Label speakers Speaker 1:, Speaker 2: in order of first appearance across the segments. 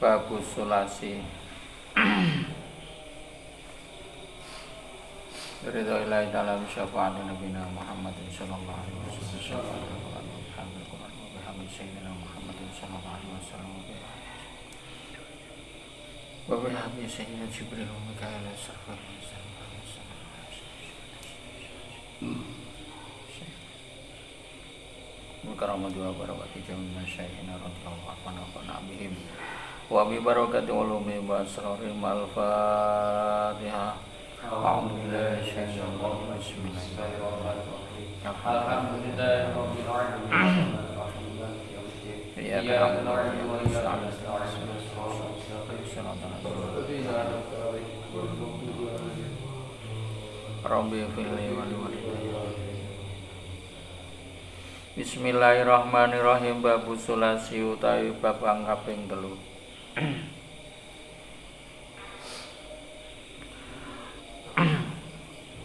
Speaker 1: Babu sulasi. Ridho ilahi dalam syafaat Nabi Muhammadin sallallahu alaihi wasallam. Syafaat Al-Quran wa bihamdil Quran wa bihamdil Sayyidina Muhammadin sallallahu alaihi wasallam. Wa bihamdil Sayyidina Jibril wa Mikael Sarfar Mukaramatu wa barakati jamin masyaihina radhiyallahu anhu wa nabihim wa bi barakati ulumi wa asrari mal fatiha. Bismillahirrahmanirrahim. Babu sulasi utawi babang kaping telu.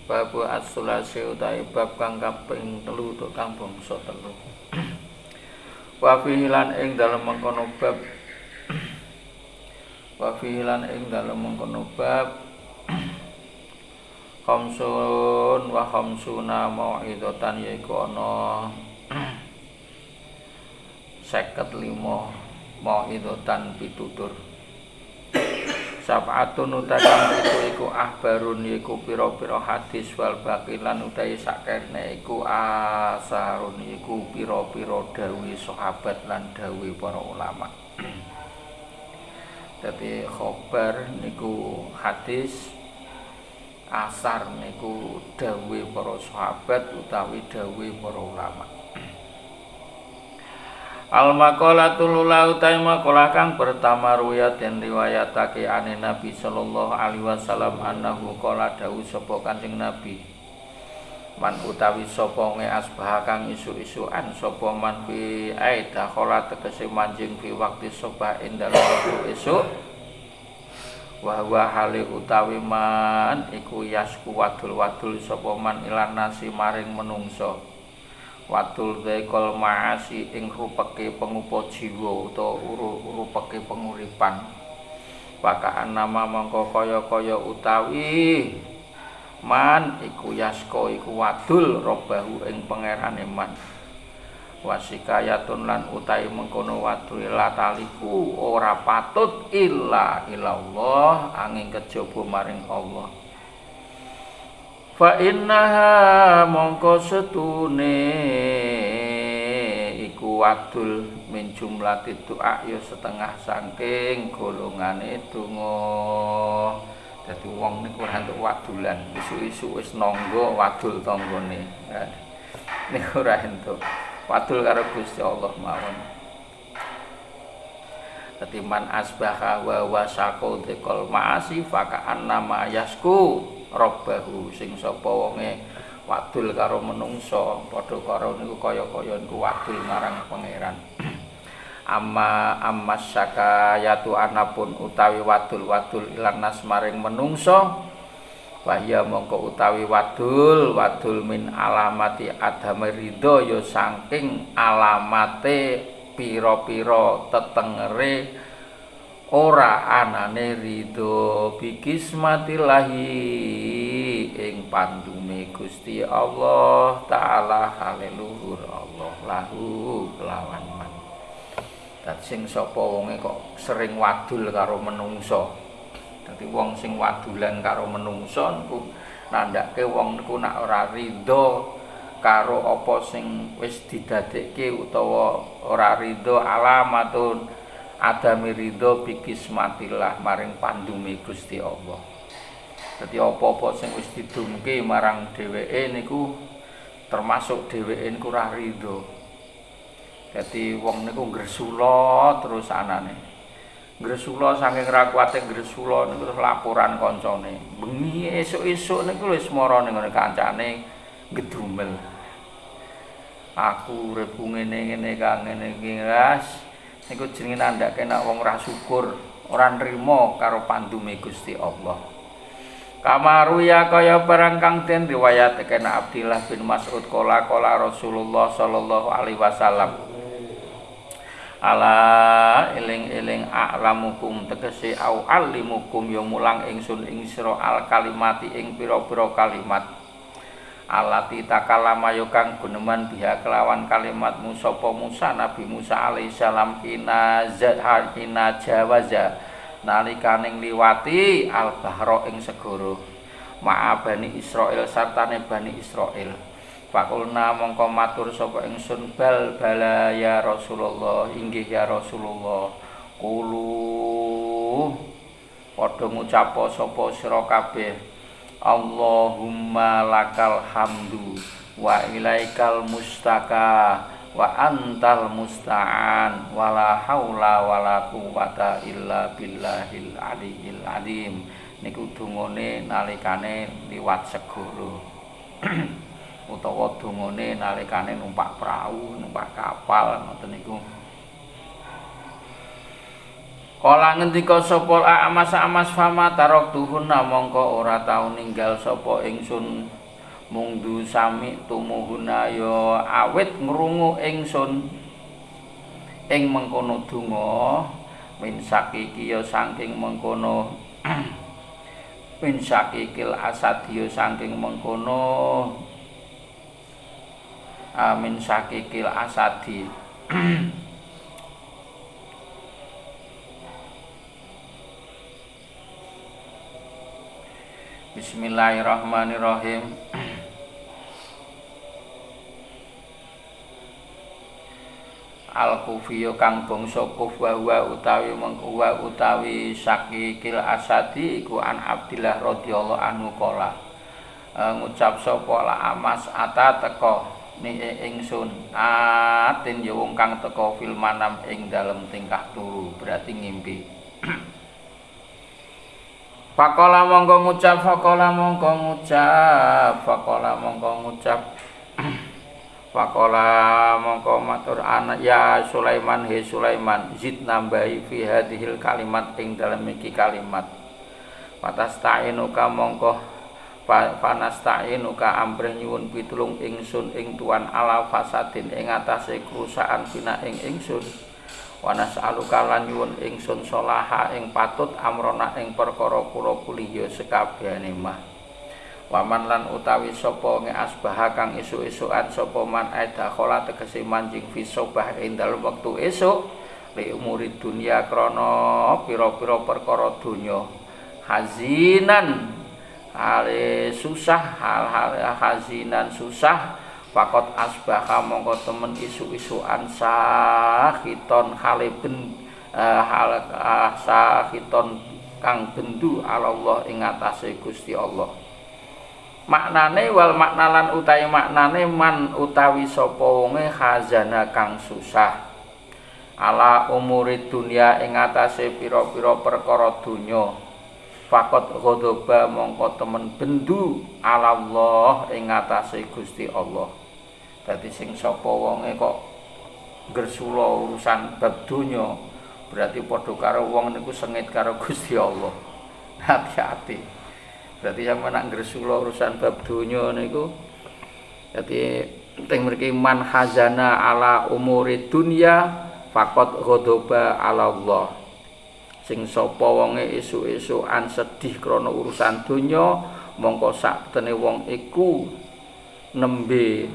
Speaker 1: babu asulasi utai bab kang kaping telu to kang bangsa telu. Wa lan ing dalem mengkono bab. Wa lan ing dalem mengkono bab. Khamsun wa khamsuna mau'idatan yaiku ana 55 mau'idzatan pitutur. Sab'atun utawi niku iku ahbarun iku pira-pira hadis wal baqilan utawi sakene iku asarun iku pira-pira dawuh sahabat lan dawuh para ulama. Tapi khobar niku hadis asar niku dawuh para sahabat utawi dawuh para ulama. Al maqalatul ula utai maqalah kang pertama ruwayat den riwayatake ane Nabi sallallahu alaihi wasallam annahu qala dawu sapa Kanjeng Nabi. Man utawi sapa nge asbah kang isu-isuan sapa man fi aida khala tegese manjing fi waktu sabah ing dalem wektu esuk. Wa huwa hale utawi man iku yasku wadul-wadul sapa man ilan nasi maring menungso Watul dhaikal ma'asi ing rupeke pengupa jiwa utawa rupeke penguripan. Pakaan nama mangka kaya-kaya utawi man iku yasko iku wadul robahu ing pangerane man. Wasikayatun lan utawi mengkono wadul lataliku ora patut illa ilallah angin kejaba maring Allah. Fa innaha mongko setune iku wadul min jumlati doa ya setengah saking golongane donga. Dadi wong niku ora entuk wadulan, isu-isu wis nangga wadul tanggane. Niku ora entuk. Wadul karo Gusti Allah mawon. Dadi man asbaha wa wasaqul dzikal ma'asi faka annama yasku robbahu sing sapa wonge wadul karo menungso padha karo niku kaya-kaya niku wadul marang pangeran. Amma amma syakayatu anapun utawi wadul-wadul ilang nas maring menungso wahya mongko utawi wadul wadul min alamati adame ridho ya saking alamate pira-pira tetengere ora anane ridho bikismatillahi ing pandume Gusti Allah taala. Haleluhur. Allah lahu kelawan man. Dadi sing sapa wonge kok sering wadul karo menungso. Dadi wong sing wadulan karo menungso niku nandhake wong niku nak ora ridho karo apa sing wis didadekke utawa ora ridho alamatun adami ridho bikismatillah maring pandume Gusti Allah. Dadi apa-apa sing wis didumke marang dheweke niku termasuk dheweke niku ora ridho. Dadi wong niku gresula terus anane. Gresula saking ra kuwate gresula niku terus laporan kancane. Bengi esuk-esuk niku wis mara ning kancane gedumel. Aku urip ngene-ngene kang ngene iki. Niku jenenge nandhake nek wong ora syukur, ora nrimo karo pandume Gusti Allah. Kamaru ya kaya barang kang den riwayatake Abdillah bin Mas'ud kala kala Rasulullah sallallahu alaihi wasallam. ala eling-eling a'lamukum tegese au alimukum ya mulang ingsun ing sira al kalimati ing pira-pira kalimat alati takalama ya kang guneman biha kelawan kalimatmu sapa Musa Nabi Musa alaihi salam ina zahina jawaza. Nalikane liwati al bahra ing segara. Ma'a bani Israil sartane bani Israil. Fakulna mongko matur sapa ingsun bal bala ya Rasulullah inggih ya Rasulullah kulu padha ngucap sapa sira kabeh Allahumma lakal hamdu wa ilaikal mustaka wa antal musta'an wala haula wala quwata illa billahil aliyil alim niku dungane nalikane liwat segara utawa dungane nalikane numpak perahu, numpak kapal ngoten niku. Kala ngendika sapa amas amas fama tarok tuhun mongko ora tau ninggal sapa ingsun. Mungdu sami tumuhuna ya awit ngrungu ingsun. Ing mengkono donga min sakiki ya saking mengkono. Min sakikil asad ya saking mengkono. Amin sakikil asadi Bismillahirrahmanirrahim. Al-Kufiyo kang bangsa Kuf wa utawi mengkuwa utawi sakikil asadi iku an Abdillah radhiyallahu anhu kala ngucap sapa la amas ata teko ni ingsun atin ya kang teka fil manam ing dalem tingkah turu berarti ngimpi Fakola mongko ngucap fakola mongko ngucap fakola mongko ngucap. Fakola mongko matur anak ya Sulaiman he Sulaiman zid nambahi fi hadhil kalimat ing dalem iki kalimat. Patas ta'inuka mongko panasta'inu ka ambrih nyuwun pitulung ingsun ing tuan ala fasadin ing atase kerusakan bina ing ingsun wanas aluka lan nyuwun ingsun solaha ing patut amrona ing perkara kula kuliya sekabehane mah. Waman lan utawi sapa nge asbah kang esuk-esukan sapa man aida khola tegese manjing fi sobah ing dalem wektu esuk li umuri dunya krana pira-pira perkara donya. Hazinan hale susah hal-hal hazinan susah fakot asbaha mongko temen isu-isuan sahiton hale ben uh, hal uh, sahiton kang bendu Allah ing atase Gusti Allah. Maknane wal maknalan utawi maknane man utawi sapa wonge khazana kang susah. Ala umuri dunia ing atase pira-pira perkara donya. Fakot ghadaba mongko temen bendu Allah ing ngatasé Gusti Allah. Dadi sing sapa wonge kok gersula urusan bab donya, berarti padha karo wong niku sengit karo Gusti Allah. Hati-hati. Berarti yang menak gersula urusan bab donya niku dadi penting mriki man hazana ala umuri dunya fakot ghadaba ala Allah. sing sapa wonge esuk-esukan sedih krana urusan donya mongko saktene wong iku nembe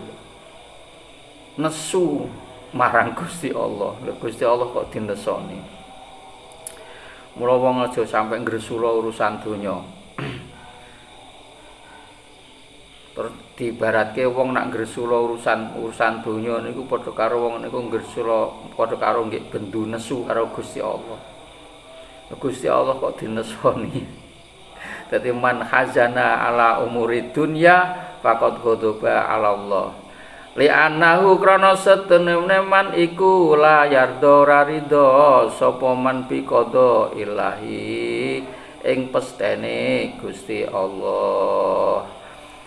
Speaker 1: nesu marang Gusti Allah. Lha Gusti Allah kok dinesoni. Mula wong aja sampe ngresula urusan donya. Terus diibaratke wong nak ngresula urusan urusan donya niku padha karo wong niku ngresula padha karo nggih bendu nesu karo Gusti Allah. Gusti Allah kok dinesoni. Dadi man hazana ala umuri dunya faqad ghadaba ala Allah. Li annahu krana setenene man iku la yardo rarido sapa man piqada ilahi ing pestene Gusti Allah.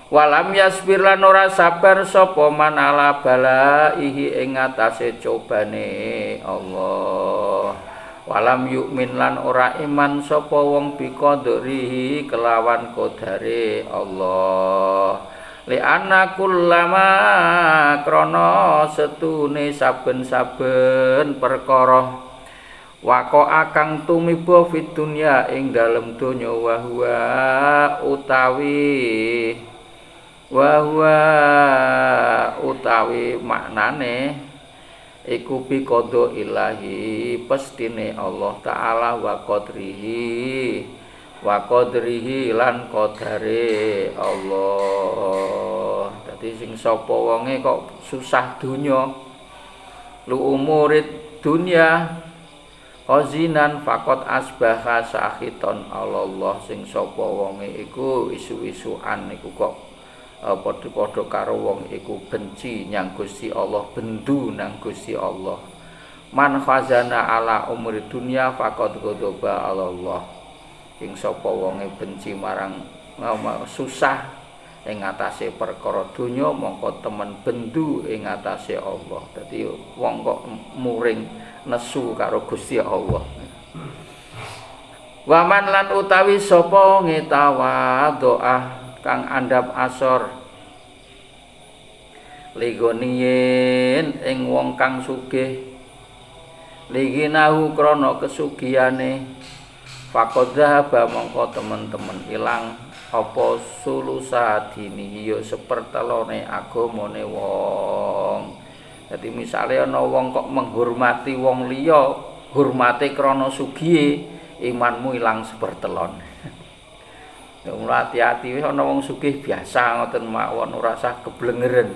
Speaker 1: Walam yasbir lan ora sabar sapa man ala balaihi ing atase cobane Allah. walam yukmin lan ora iman sapa wong biqadrihi kelawan kodare Allah li anna kullama krana setune saben-saben perkara. Wako akang tumiba fid dunya ing dalem donya wa utawi wa utawi maknane iku bi ilahi pestine Allah taala wa qadrihi wa qadrihi lan qadare Allah. Dadi sing sapa wonge kok susah dunya lu umurid dunya Qazinan fakot asbaha sahiton Allah sing sapa wonge iku isu-isuan iku kok eh, padha-padha karo wong iku benci nyang Gusti Allah bendu nang Gusti Allah. Man khazana ala umri dunya fakot ghadaba Allah sing sapa wonge benci marang susah ing atase perkara donya mongko temen bendu ing atase Allah. Dadi wong kok muring nesu karo Gusti Allah. Waman lan utawi sapa ngetawa doa kang andap asor. Ligoniyen ing wong kang sugih. Liginahu krana kesugihane Fakodah ba mongko temen-temen ilang apa sulusa dini ya sepertelone agamane wong. Dadi misale ana wong kok menghormati wong liya, hormate krana sugihe, imanmu ilang sepertelon. Ya hati-hati ana wong sugih biasa ngoten mawon ora usah keblengeren.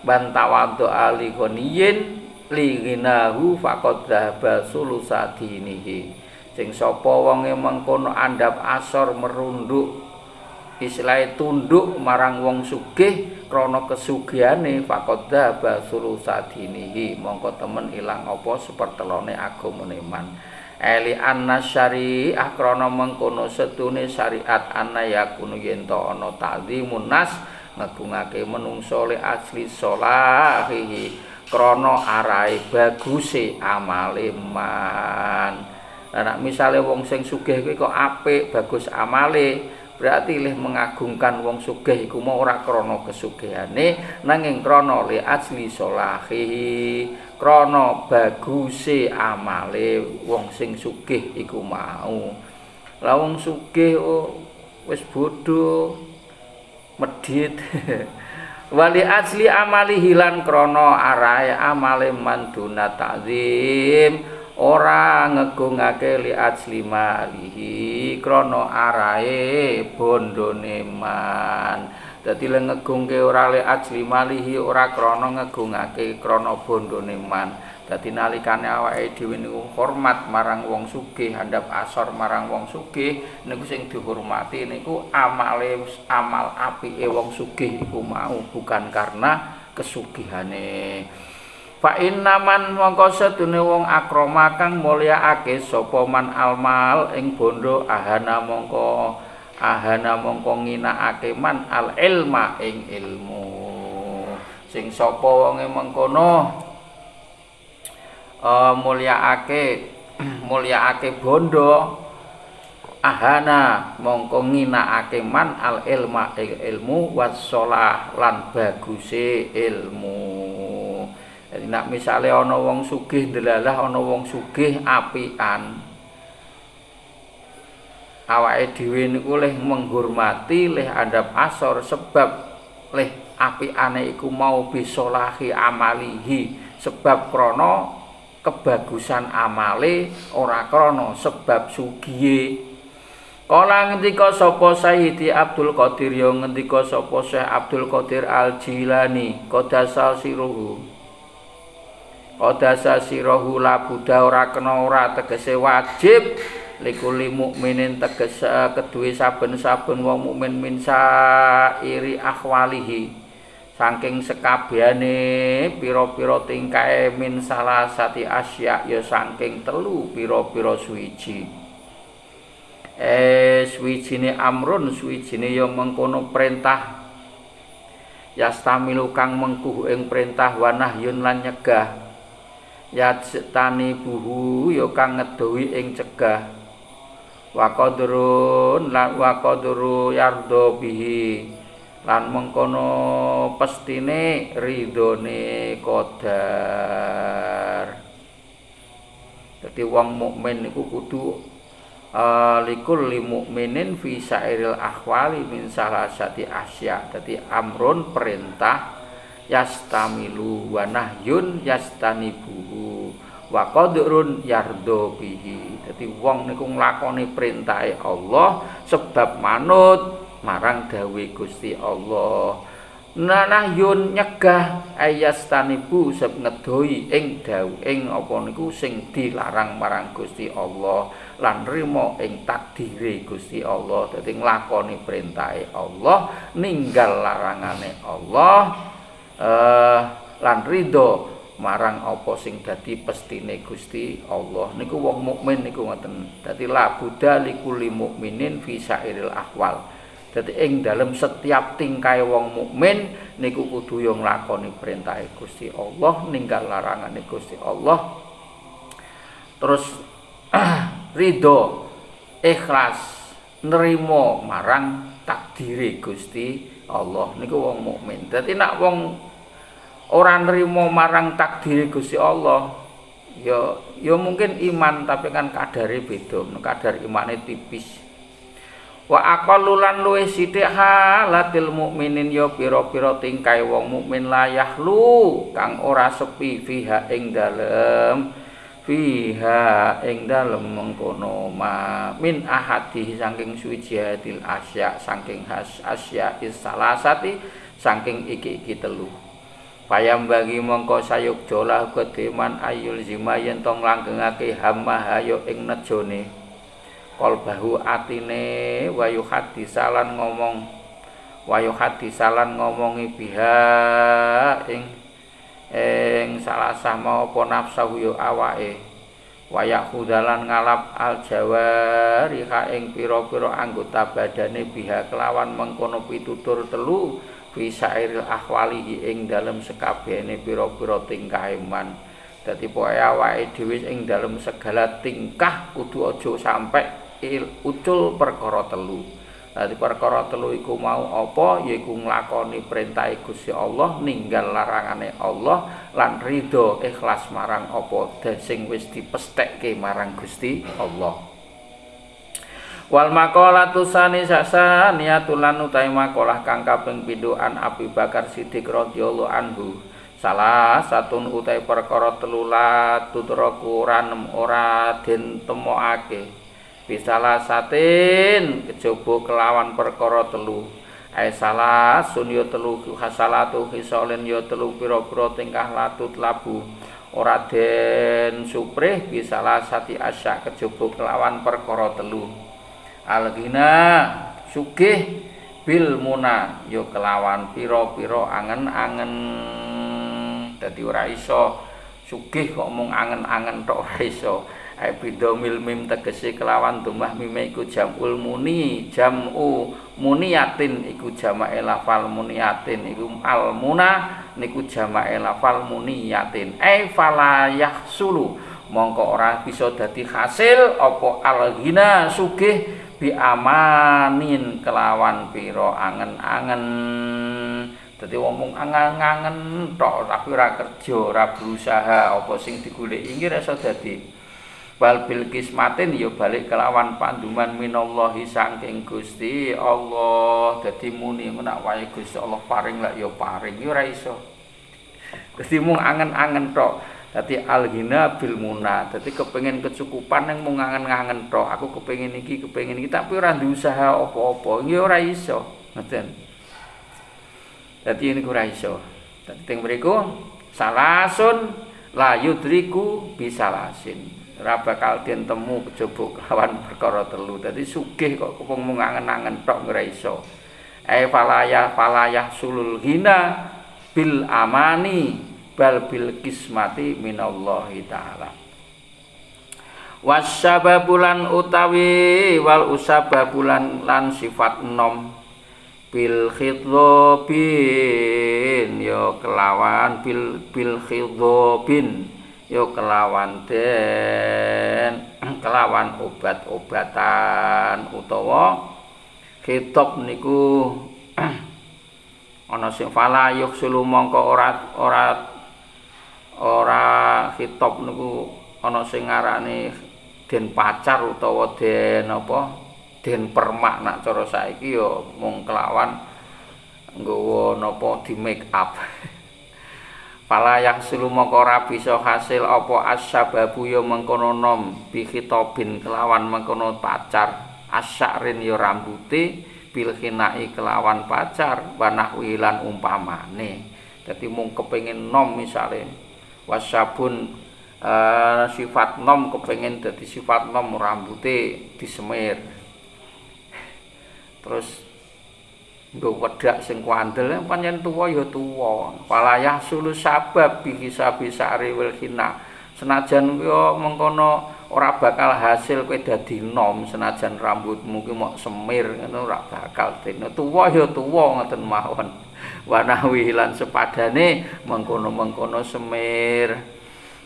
Speaker 1: Bantawadhu ali ghaniyin li ghinahu faqad dhahaba sulusa dinihi. Sing sapa wonge mengkono andhap asor merunduk istilah tunduk marang wong sugih krana kesugihane faqadha basulu sadinihi. Mongko temen ilang apa sepertelone agamane man. Eli anna syariah krana mengkono setune syariat ana yakunu yen to ana ta'zimun nas ngagungake menungso le asli solahihi krana arahe baguse amale man Nah, misalnya wong sing sugih kuwi kok apik, bagus amale, berarti lih mengagungkan wong sugih iku mau ora krana kesugihane, nanging krana li asli solahi, krana baguse amale wong sing sugih iku mau. Lah wong sugih oh, wis bodho medhit. Wali asli amali hilan krana arahe amale manduna ta'zim. Ora ngegungake li ajlima alihi krana arahe bondone man. Dadi le ngegungke ora li ajlima alihi ora krana ngegungake krana bondone man. Dadi nalikane awake dhewe niku hormat marang wong sugih handap asor marang wong sugih niku sing dihormati niku amale amal apike wong sugih iku mau bukan karena kesugihane Fa inna man mongko sedune wong akrama kang mulyaake sapa man almal ing bondo ahana mongko ahana mongko nginakake man al ilma ing ilmu. Sing sapa wonge mengkono uh, mulyaake mulyaake bondo ahana mongko nginakake man al ilma ing ilmu wassalah lan baguse ilmu Jadi nak misalnya ana wong sugih ndelalah ana wong sugih apian. Awake dhewe niku leh menghormati leh adab asor sebab leh apiane iku mau bisolahi amalihi sebab krana kebagusan amale ora krana sebab sugihe. Kala ngendika sapa Sayyidi Abdul Qadir ya ngendika sapa Syekh Abdul Qadir Al Jilani qadasal siruhu Qadasa sirahu la buddha ora kena ora tegese wajib. Likuli mukminin tegese kedue saben-saben wong mukmin min iri ahwalihi saking sekabehane pira-pira tingkae min salah sati asya ya saking telu pira-pira suwiji. Eh suwijine amrun suwijine ya mengkono perintah. Yastamilu kang mengkuh ing perintah wanahyun lan nyegah yajtani buhu ya kang ngedohi ing cegah. Wa lan wa qadru yardo bihi. Lan mengkono pestine ridhone qadar. Dadi wong mukmin niku kudu uh, likul li mukminin fi sairil ahwali min salasati asya. Dadi amrun perintah yastamilu wa nahyun yastanibuhu wa qadrun yardo bihi. Dadi wong niku nglakoni perintahe Allah sebab manut marang dawe Gusti Allah. Nahyun nyegah ayastanibu sep ngedoi ing daw ing apa niku sing dilarang marang Gusti Allah lan rimo ing takdire Gusti Allah. Dadi nglakoni perintahe Allah ninggal larangane Allah eh lan ridho marang apa sing dadi pestine Gusti Allah. Niku wong mukmin niku ngoten. Dadi la buddha likuli mukminin fi sairil ahwal. Dadi ing dalam setiap tingkai wong mukmin niku kudu yo nglakoni perintah Gusti Allah, ninggal larangane Gusti Allah. Terus ridho, ikhlas, nerimo marang takdiri Gusti Allah niku wong mukmin. Dadi nek wong ora nerimo marang takdiri Gusti Allah, ya ya mungkin iman tapi kan kadare beda, kadar imane tipis. wa aqallu lan luwih sithik halatil mukminin ya pira-pira tingkai wong mukmin layahlu kang ora sepi fiha ing dalem fiha ing dalem mengkono ma min ahadi saking suci hadil asya saking has asya is salasati saking iki-iki telu. Payam bagi mongko sayuk jolah kedeman ayul zima yen tong langgengake hamma hayo ing nejone. Qalbahu atine wayu hadisalan ngomong wayu hadisalan ngomongi biha ing ing salah sama apa nafsu yo awake wayak hudalan ngalap al jawari ing pira-pira anggota badane biha kelawan mengkono pitutur telu bisa iril ahwali ing dalem sekabehane pira-pira tingkah iman dadi pokoke awake dhewe ing dalem segala tingkah kudu aja sampai ucul perkara telu. Dadi perkara telu iku mau apa yaiku nglakoni perintah Gusti Allah, ninggal larangane Allah lan ridho ikhlas marang apa sing wis dipestekke marang Gusti Allah. Wal maqalatu sani sasa niatulan utahe makalah kang kaping pindhoan Abi Bakar Siddiq radhiyallahu anhu. Salah satun utahe perkara telulat tutraku ora ora den temokake. Bisalah satin kejaba kelawan perkara telu. Ai salah sun yo telu hasalatu hisolen yo telu pira-pira tingkah latut labu. Ora den suprih bisalah sati asya kejaba kelawan perkara telu. Algina sugih bil muna yo kelawan pira-pira angen-angen. Dadi ora iso. Sugih kok mung angen-angen tok iso Aibidomil mim tegesi kelawan dumah mime iku jamul muni jamu muniyatin iku jama'e lafal muniyatin iku al muna niku jama'e lafal muniyatin. Ai falayah sulu mongko ora bisa dadi hasil apa al ghina sugih bi amanin kelawan pira angen-angen. Dadi wong angen-angen tok tapi ora kerja ora berusaha apa sing digoleki iki rasa dadi bal bil kismatin ya balik kelawan panduman minallahi saking Gusti Allah. Dadi muni menak wae Gusti Allah paring lak ya paring ya ora iso. Dadi mung angen-angen tok. Dadi alghina bil muna. Dadi kepengin kecukupan yang mung angen-angen tok. Aku kepengin iki kepengin iki. Tapi ora usaha apa-apa. Ya ora iso. Ngoten. Dadi ini ora iso. Dadi teng mriku salasun la yudriku bisalasin ora bakal den temu kejaba kawan perkara telu. Dadi sugih kok kepung mung angen-angen tok ora iso. Falaya falaya sulul hina bil amani bal bil kismati minallahi taala. Wasababulan utawi wal usababulan lan sifat nom bil khidlobin yo kelawan bil bil khidlobin yo kelawan den kelawan obat-obatan utawa kitab niku ana sing fala yuksulu mongko ora ora ora hitop niku ana sing ngarani den pacar utawa den apa den permak nak cara saiki ya mung kelawan nggawa napa di make up Pala yang silu mongko bisa hasil apa asyababu ya mengkono nom kelawan mengkono pacar. Asyarin ya rambuté bil kelawan pacar wanah wilan umpamane. Dadi mung kepengin nom misale wasabun uh, sifat nom kepengin dadi sifat nom rambuté disemir. Terus nggo wedak sing kuandel pancen tuwa ya tuwa. Palayah sulu sabab bi bisa riwil hina. Senajan yo mengkono ora bakal hasil kowe dadi nom senajan rambutmu ki mok semir ngono ora bakal dene. Tuwa ya tuwa ngoten mawon. Wanawi lan sepadane mengkono-mengkono semir.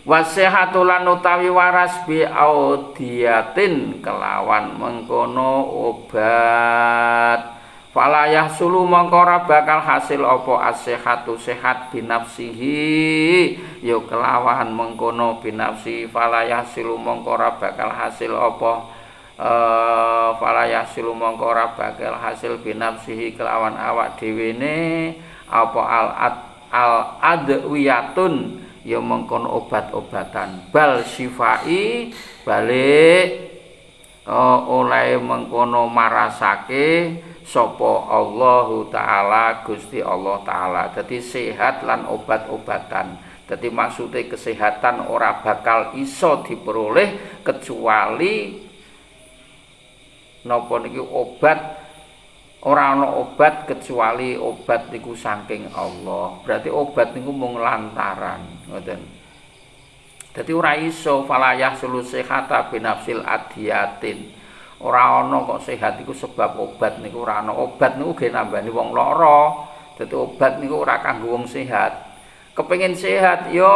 Speaker 1: Wasehatulan utawi waras bi audiatin kelawan mengkono obat falayah sulu mongkora bakal hasil opo asehatu sehat binafsihi. Yo kelawan mengkono binafsi. Falayah sulu mongkora bakal hasil opo uh, falayah sulu mongkora bakal hasil binafsihi kelawan awak diwene opo al ad al adwiyatun yo mengkono obat-obatan. Bal sifai balik uh, oleh mengkono marasake sapa Allahu taala Gusti Allah taala. Dadi sehat lan obat-obatan. Dadi maksude kesehatan ora bakal iso diperoleh kecuali napa niki obat ora ana obat kecuali obat niku saking Allah. Berarti obat niku mung lantaran, ngoten. Dadi ora iso falayah sulu sehata binafsil adiyatin. Ora ana kok sehat iku sebab obat niku ora ana obat niku ge nambani wong lara. Dadi obat niku ora kanggo wong sehat. Kepengin sehat yo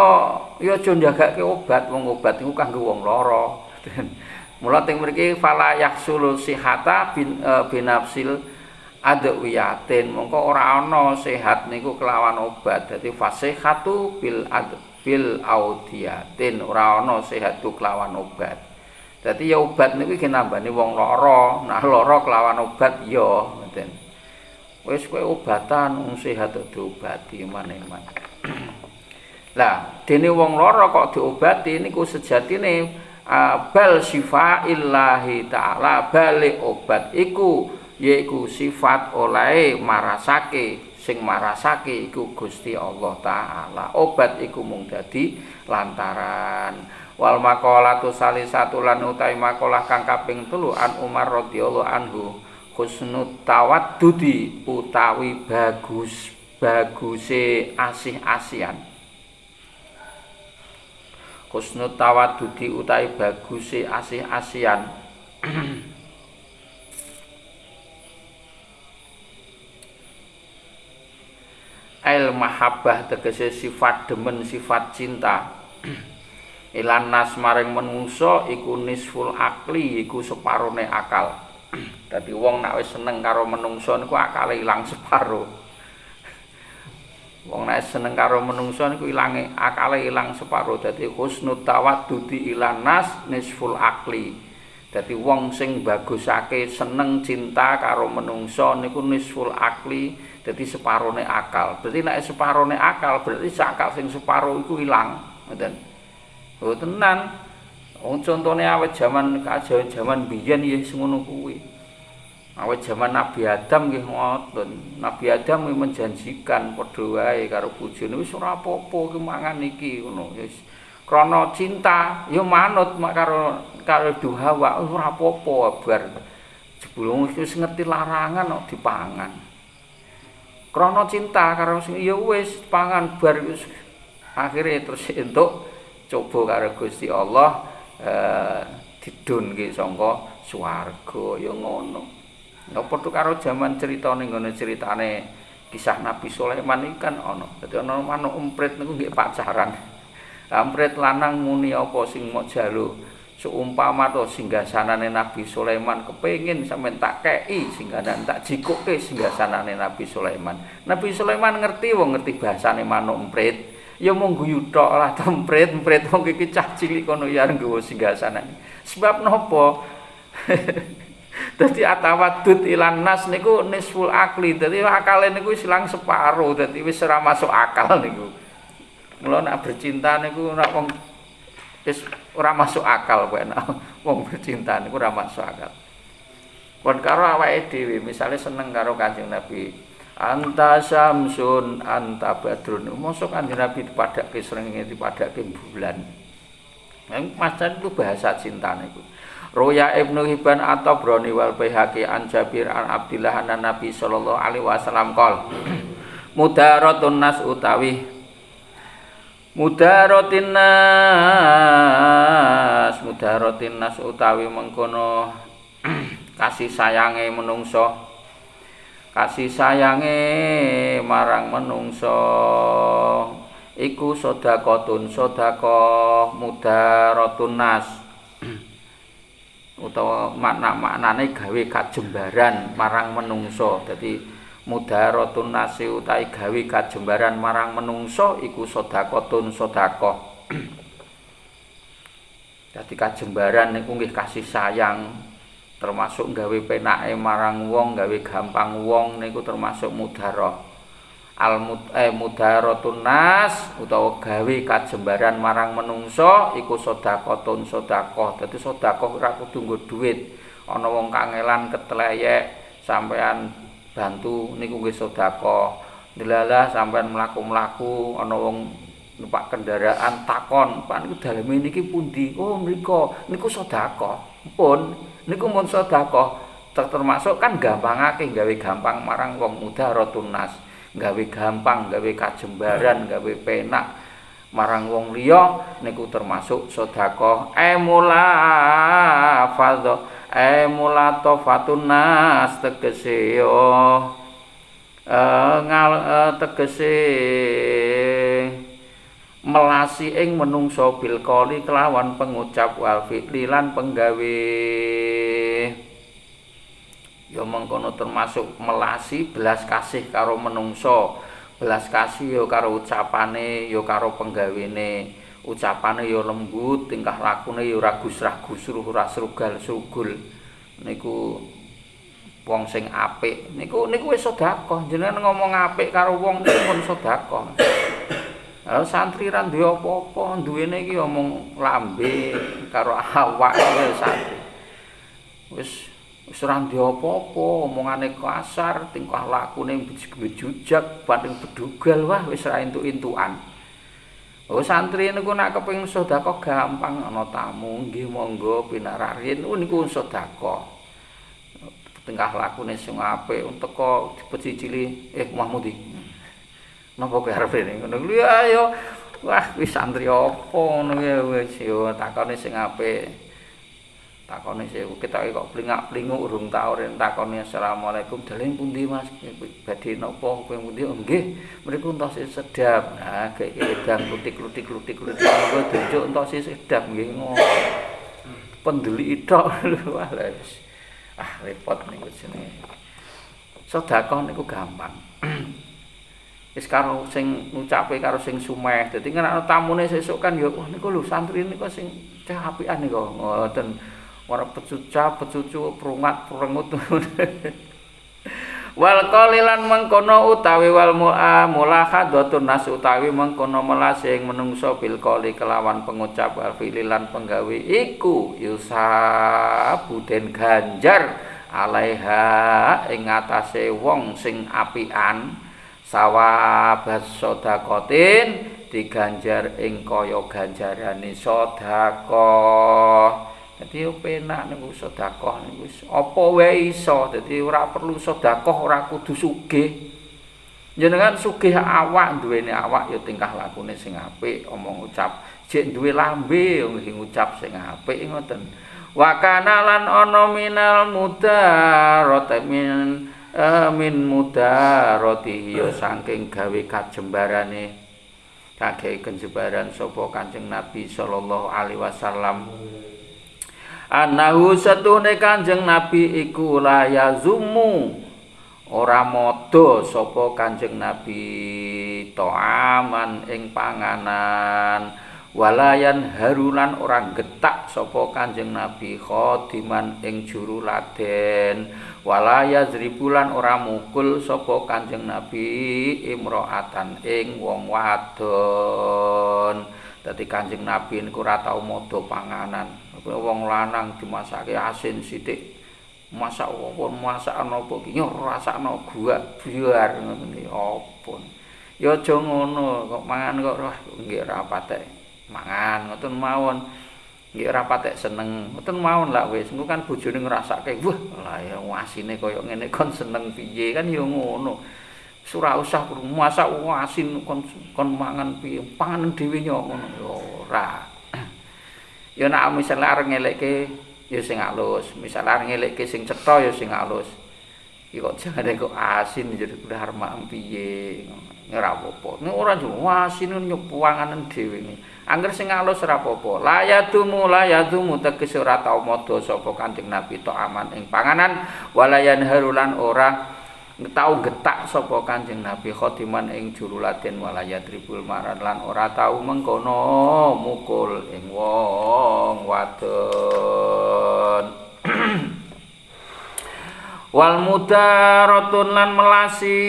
Speaker 1: yo aja njagake obat. Wong obat niku kanggo wong lara. Mula teng mriki fala yahsul sihata bin uh, binafsil adwiyatin. Mongko ora ana sehat niku kelawan obat. Dadi fasihatu bil ad bil audiyatin. Ora ana sehat kelawan obat Dadi ya obat niku iki nambani wong lara. Nah lara kelawan obat ya ngoten. Wis kowe obatan wong sehat diobati maneh-maneh. Lah, dene wong lara kok diobati niku sejatine uh, bal sifaillahi taala balik obat iku yaiku sifat oleh marasake sing marasake iku Gusti Allah taala. Obat iku mung dadi lantaran wal maqalatu salisatu lan utawi maqalah kang kaping 3 an Umar radhiyallahu anhu husnut tawaddudi utawi bagus baguse asih-asian husnut tawaddudi utawi baguse asih-asian al mahabbah tegese sifat demen sifat cinta ilan nas maring menungso iku nisful akli iku separone akal. Dadi wong nek wis seneng karo menungso niku akale ilang separo wong nek seneng karo menungso niku ilange akale ilang separo dadi husnut tawaddudi ilan nas nisful akli. Dadi wong sing bagusake seneng cinta karo menungso niku nisful akli dadi separone akal. Berarti nek separone akal berarti sakal sing separo iku ilang ngoten Oh tenan. Wong contone awet jaman kajawan jaman biyen ya ngono kuwi. Awet jaman Nabi Adam nggih ngoten. Nabi Adam menjanjikan padha wae karo bojone wis ora apa-apa ki mangan iki ngono. Wis krana cinta ya manut karo karo Hawa ora apa-apa bar jebul wis ngerti larangan kok dipangan. Krana cinta karo ya wis pangan bar wis akhire terus entuk coba karo Gusti Allah eh didunke sangka swarga ya ngono. Nek padha karo jaman critane ngene critane kisah Nabi Sulaiman iki kan ana. Dadi ana manuk emprit niku nggih pacaran. Emprit lanang muni apa sing mau jaluk seumpama to singgasanane Nabi Sulaiman kepengin sampean tak kei singgasan tak jikuke singgasanane Nabi Sulaiman. Nabi Sulaiman ngerti wong ngerti bahasane manuk emprit. Ya mung guyu lah temprit emprit wong iki cah cilik kono ya nggawa singgasanane. Sebab nopo? Dadi atawadud ilan nas niku nisful akli. Dadi akale niku silang separo. Dadi wis ora masuk akal niku. Mula nak bercinta niku nek wong wis ora masuk akal kowe nek wong bercinta niku ora masuk akal. Kon karo awake dhewe misale seneng karo Kanjeng Nabi. Anta samsun anta badrun. Mosok Kanjeng Nabi dipadake srengenge dipadake bulan. Macan itu bahasa cinta niku. Roya Ibnu Hibban atau Broni wal Baihaqi an Jabir an Abdillah an Nabi sallallahu alaihi wasallam qol. Mudaratun nas utawi Mudaratin nas Mudaratin nas utawi mengkono kasih sayange menungso kasih sayange marang menungso. Iku sedekahun sedekah mudaratun nas. Utawa makna-maknane gawe kajembaran marang menungso. Dadi mudaratun nasi utai gawe kajembaran marang menungso iku sedekahun sedekah dadi kajembaran niku nggih kasih sayang termasuk gawe penake marang wong gawe gampang wong niku termasuk mudarah al mud eh mudaratun nas utawa gawe kajembaran marang menungso iku sedekahun sedekah dadi sedekah ora kudu nggo dhuwit ana wong kangelan ketleyek sampean bantu niku nggih sedekah. Delalah sampean mlaku-mlaku ana wong numpak kendaraan takon, "Pak niku daleme niki pundi?" "Oh, mriku." Niku sedekah. Pun niku mun sedekah termasuk kan gampangake gawe gampang marang wong muda rotunas. Gawe gampang, gawe kajembaran, gawe penak marang wong liya niku termasuk sedekah. Emula fadho e mulatofatun nas tegese yo uh, ngal uh, tegese melasi ing menungso bil koli kelawan pengucap wal fi'li lan penggawe ya mengkono termasuk melasi belas kasih karo menungso belas kasih ya karo ucapane ya karo penggawene ucapane ya lembut, tingkah lakune ya ora gusrah-gusruh, ora srugal-srugul. Niku wong sing apik. Niku niku wis sedekah. Jenengan ngomong apik karo wong niku pun sedekah. Lah santri ra duwe apa-apa, duwene iki omong lambe karo awak santri. Wis wis duwe apa-apa, omongane kasar, tingkah lakune bejujak, pating bedugal, wah wis ra entuk-entukan. Oh santri niku nak kepengin sedekah gampang ana tamu nggih monggo pinararin oh, niku sedekah. Tingkah lakune sing apik teko dipecicili eh Mahmudi. Napa kowe arep ngono? Lho ayo wah wis santri apa ngono wis yo takone sing apik. takone sewu ketoke kok plingak-plinguk urung tau ren takone asalamualaikum dalem pundi Mas? Badhe napa? Kowe pundi? Oh, nggih. Mriku entos sedap. Nah gek wedang lutik-lutik lutik-lutik kowe tunjuk entos sedap nggih ngono. Pendeli tok. Wah wis. Ah repot niku jenenge. Sedekah niku gampang wis karo sing ngucape karo sing sumeh. Dadi nek tamune sesuk kan ya wah niku lho santri niku sing cah apian niku. Ngoten. Para pecuca pecucu prungat prengut. Wal qalilan mengkono utawi wal mua nas utawi mengkono melasing menungso bil qali kelawan pengucap wal fililan penggawe iku yusabu den ganjar alaiha ing atase wong sing apian sawabas sedekatin diganjar ing kaya ganjarane sedekah Dadi penak niku sedekah niku apa wae iso. Dadi ora perlu sedekah ora kudu sugih. Jenengan sugih awak duweni awak ya tingkah lakune sing apik, omong ucap jek duwe lambe nggih ngucap sing apik ngoten. Wa kana lan ana minal mudarot min min mudaroti ya saking gawe kajembarane. Kagek kenjebaran sapa Kanjeng Nabi sallallahu alaihi wasallam. anahu setuhne kanjeng nabi iku layazumu ora modo sapa kanjeng nabi toaman ing panganan. Walayan harulan orang getak sapa kanjeng nabi khodiman ing juru laden walaya zribulan ora mukul sapa kanjeng nabi imroatan ing wong wadon. Dadi kanjeng nabi niku ora tau modo panganan. Wong lanang dimasake asin sithik masak apa masak ana apa iki? Rasakno gua biar iki apa ya aja ngono kok mangan kok nggih ora patek. Mangan ngoten mawon nggih ora patek seneng. Ngoten mawon lah wis. Engko kan bojone ngrasake wah lah ya asine kaya ngene kon seneng piye? Kan ya ngono. Ora usah masak asin kon kon mangan piye? Panganan dhewe ngono. Ya ora. Ya nek misale arep ngelekke ya sing alus. Misale arep ngelekke sing cetha ya sing alus. Iki kok jane kok asin jadi kudu arep piye ora apa-apa. Nek ora asin nyupuanganen dhewe Angger sing alus ora apa-apa. La yadumu la yadumu tegese ora tau modho sapa Kanjeng Nabi to aman ing panganan walayan harulan ora tau getak sapa Kanjeng Nabi khotiman ing juruladen walaya tribul maran lan ora tau mengkono mukul ing wong wadon. wal mudaratun lan melasi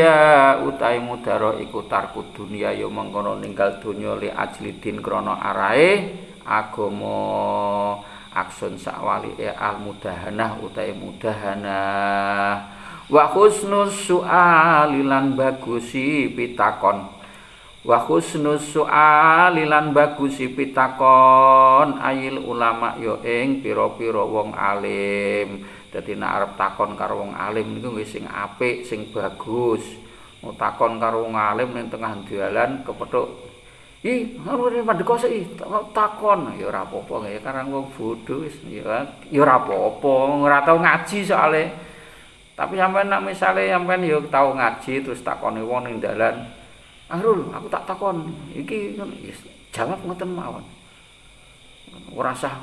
Speaker 1: ya utai mudaro iku tarku dunia ya mengkono ninggal dunya li ajlidin krana arae agama aksun sakwali e al mudahanah utai mudahanah. Wa husnus su'ali lan bagusi pitakon. Wa husnus su'ali lan bagusi pitakon ayil ulama yo ing pira-pira wong alim Dadi nek arep takon karo wong alim niku wis sing apik, sing bagus. Mau takon karo wong alim ning tengah dalan kepethuk. Ih, ora rene pandheka sik takon. Ya ora apa-apa ya karang wong bodho wis ya. Ya ora apa-apa, ora tau ngaji soalé. Tapi sampean nek misale sampean ya tau ngaji terus takoni wong ning dalan. Ahrul, aku tak takon. Iki jawab ngoten mawon. Ora usah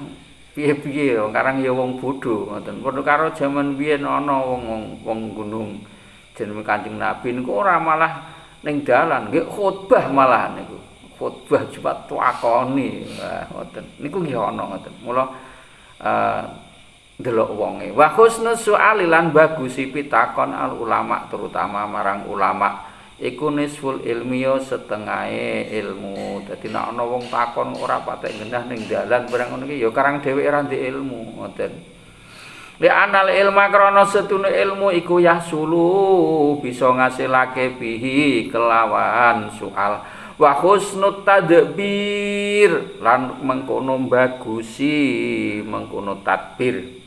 Speaker 1: piye-piye karang ya wong bodho ngoten. Padha karo jaman biyen ana wong wong gunung jenenge Kanjeng Nabi niku ora malah ning dalan nggih khotbah malah niku. Khotbah cepat tuakoni ngoten. Niku nggih ana ngoten. Mula uh, delok wonge. Wa husnus su'ali lan bagusi pitakon al ulama terutama marang ulama iku nisful ilmiyo setengahe ilmu. Dadi nek ana wong takon ora patek genah ning dalan barang ngono iki ya karang dhewe ora ndek ilmu ngoten. Li anal ilma krana setune ilmu iku yasulu bisa ngasilake bihi kelawan soal. Wa husnut tadbir lan mengkono bagusi mengkono tadbir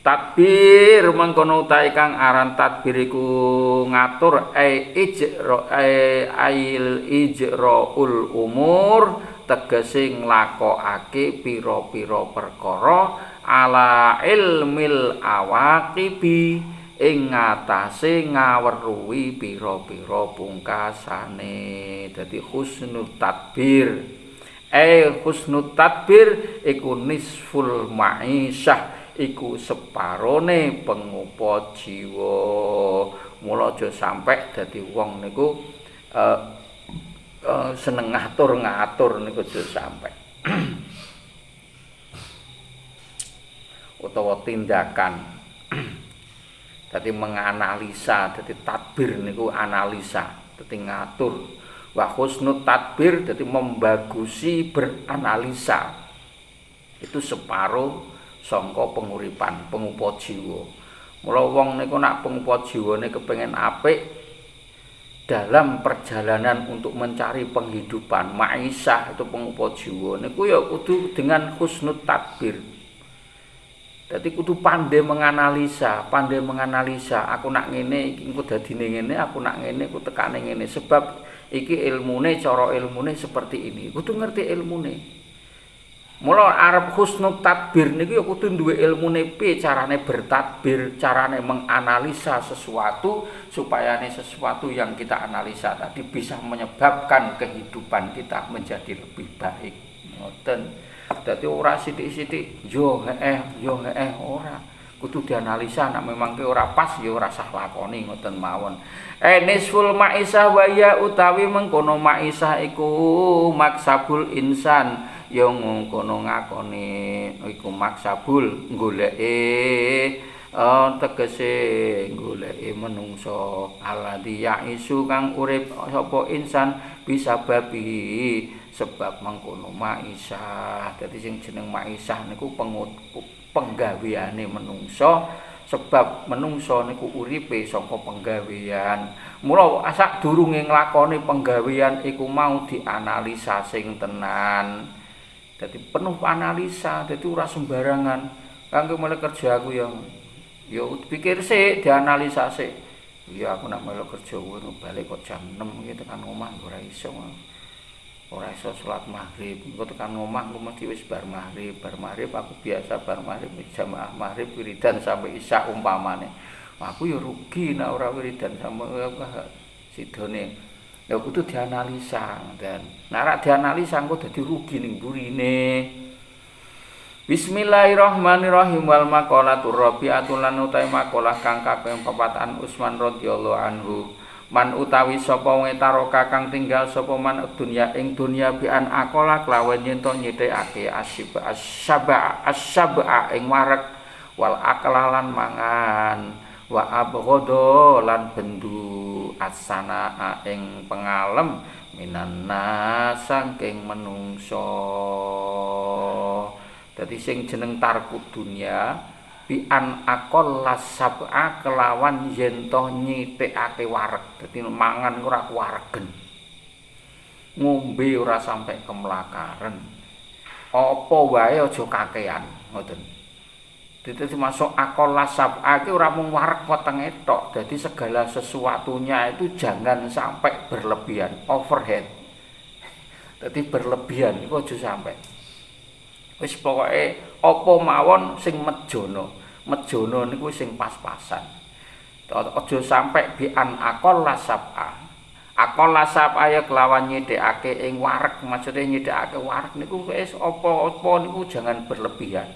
Speaker 1: Takbir mengkono utahe kang aran takbir iku ngatur ai ijra ai ail ijraul umur tegese nglakokake pira-pira perkara ala ilmil awaqibi ing ngatasé ngaweruhi pira-pira pungkasane. Dadi husnul tadbir ai husnul tadbir iku nisful ma'isyah iku separone pengupa jiwa. Mula aja sampe dadi wong niku uh, uh, seneng ngatur-ngatur niku aja sampe. Utawa tindakan. Dadi menganalisa dadi tadbir niku analisa dadi ngatur. Wa husnul tadbir dadi membagusi beranalisa. Itu separuh sangka penguripan pengupa jiwa. Mula wong niku nak pengupa jiwane kepengin apik dalam perjalanan untuk mencari penghidupan, maisha itu pengupa jiwa niku ya kudu dengan husnul tadbir. Dadi kudu pandai menganalisa, pandai menganalisa, aku nak ngene iki engko dadine ngene, aku nak ngene aku tekane ngene sebab iki ilmune cara ilmune seperti ini. Kudu ngerti ilmune. Mula arep husnul tadbir niku ya kudu duwe ilmune piye carane bertadbir, carane menganalisa sesuatu supaya sesuatu yang kita analisa tadi bisa menyebabkan kehidupan kita menjadi lebih baik. Ngoten. Dadi ora sithik-sithik yo heeh yo heeh ora. Kudu dianalisa nek memang ki ora pas ya ora sah lakoni ngoten mawon. Enisful maisah waya utawi mengkono maisah iku maksabul insan yang ngono ngakoni iku maksabul goleke Oh, tegese goleki menungso alladzi yaisu kang urip sapa insan bisa babi sebab mengkono maisah. Dadi sing jeneng maisah niku penggaweane menungso sebab menungso niku uripe saka penggawean. Mula asak durunge nglakoni penggawean iku mau dianalisa sing tenan. Dadi penuh analisa, dadi ora sembarangan. Kanggo mulai kerja aku yang ya pikir sih dianalisa sih iya aku nak melok kerja ngono balik kok jam 6 iki tekan omah ora iso. Ora iso salat maghrib. Kok tekan omah aku mesti wis bar maghrib. Bar maghrib aku biasa bar maghrib jamaah maghrib wiridan sampai isya umpamane. Aku ya rugi nak ora wiridan sampe sidone ya kudu dianalisa dan nek dianalisa engko dadi rugi ning burine Bismillahirrahmanirrahim. Wal maqalatur rabi'atul lan utawi maqalah kang kaping pepatan Utsman radhiyallahu anhu. Man utawi sapa wong taroka kang tinggal sapa man dunya ing dunya bi an akola klawen yen to nyithikake asyaba asyaba ing warek wal aklalan mangan wa abghada lan bendu asana ing pengalem minan saking menungso Dadi sing jeneng tarku dunya bi an akol lasab'a kelawan yen to nyitikake wareg. Dadi mangan ora waregen. Ngombe ora sampai kemlakaren. Apa wae aja kakean, ngoten. Dadi masuk akol lasab'a ki ora mung wareg wetenge tok. Dadi segala sesuatunya itu jangan sampai berlebihan, overhead. Dadi berlebihan iku aja sampai. wis pokoke apa mawon sing mejono? Mejono niku sing pas-pasan. Aja sampe bian akol lasaba akol lasaba ya kelawan nyedekake ing wareg. Maksude nyedekake wareg niku wis apa-apa niku jangan berlebihan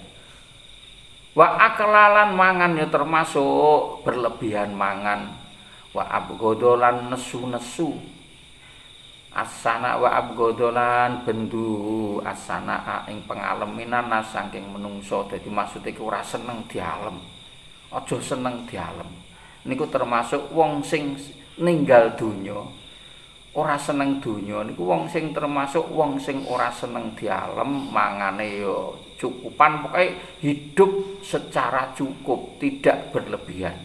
Speaker 1: wa aklalan mangan ya termasuk berlebihan mangan. Wa abgodolan nesu-nesu. Asana wa abgodolan bendu asana ing pengaleminan saking menungso. Dadi maksud iku ora seneng dialem. Aja seneng dialem. Niku termasuk wong sing ninggal donya ora seneng donya niku wong sing termasuk wong sing ora seneng dialem mangane yo cukupan pokoke hidup secara cukup tidak berlebihan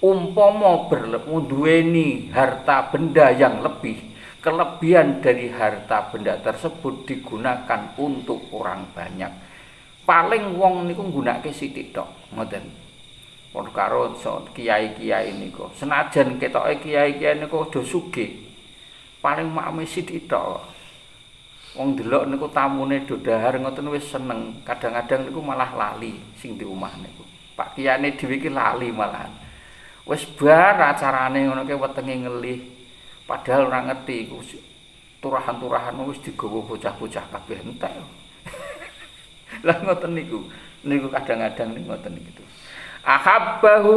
Speaker 1: umpama berlebihan harta benda yang lebih kelebihan dari harta benda tersebut digunakan untuk orang banyak. Paling wong niku nggunakake sithik tok, ngoten. Padha karo kiai-kiai niku. Senajan ketoke kiai-kiai niku do sugih. Paling makme sithik tok. Wong delok niku tamune do dahar ngoten wis seneng. Kadang-kadang niku malah lali sing di omah niku. Pak kiai dhewe iki lali malahan. Wis bar acarane ngono ke wetenge ngelih. Padahal ora ngerti iku turahan-turahan wis digawa bocah-bocah kabeh entek. Lah ngoten niku. Niku kadang-kadang niku ngoten. Ahabbahu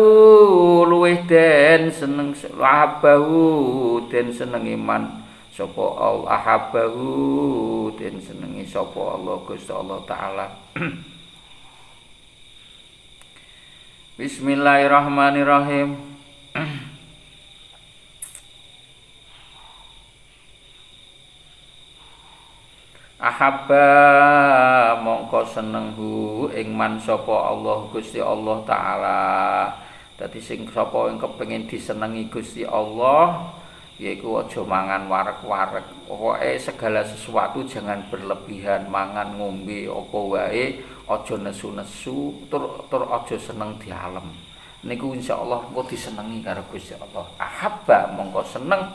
Speaker 1: luweh den seneng ahabbahu den seneng iman sapa Allah ahabbahu den senengi sapa Allah Gusti Allah taala. Bismillahirrahmanirrahim. ahabba mongko seneng hu ing man sapa Allah Gusti Allah taala. Dadi sing sapa ing kepengin disenengi Gusti Allah yaiku aja mangan warek-warek. Pokoke segala sesuatu jangan berlebihan mangan ngombe apa wae aja nesu-nesu tur tur aja seneng dialem. Niku insyaallah engko disenengi karo Gusti Allah. Ahabba mongko seneng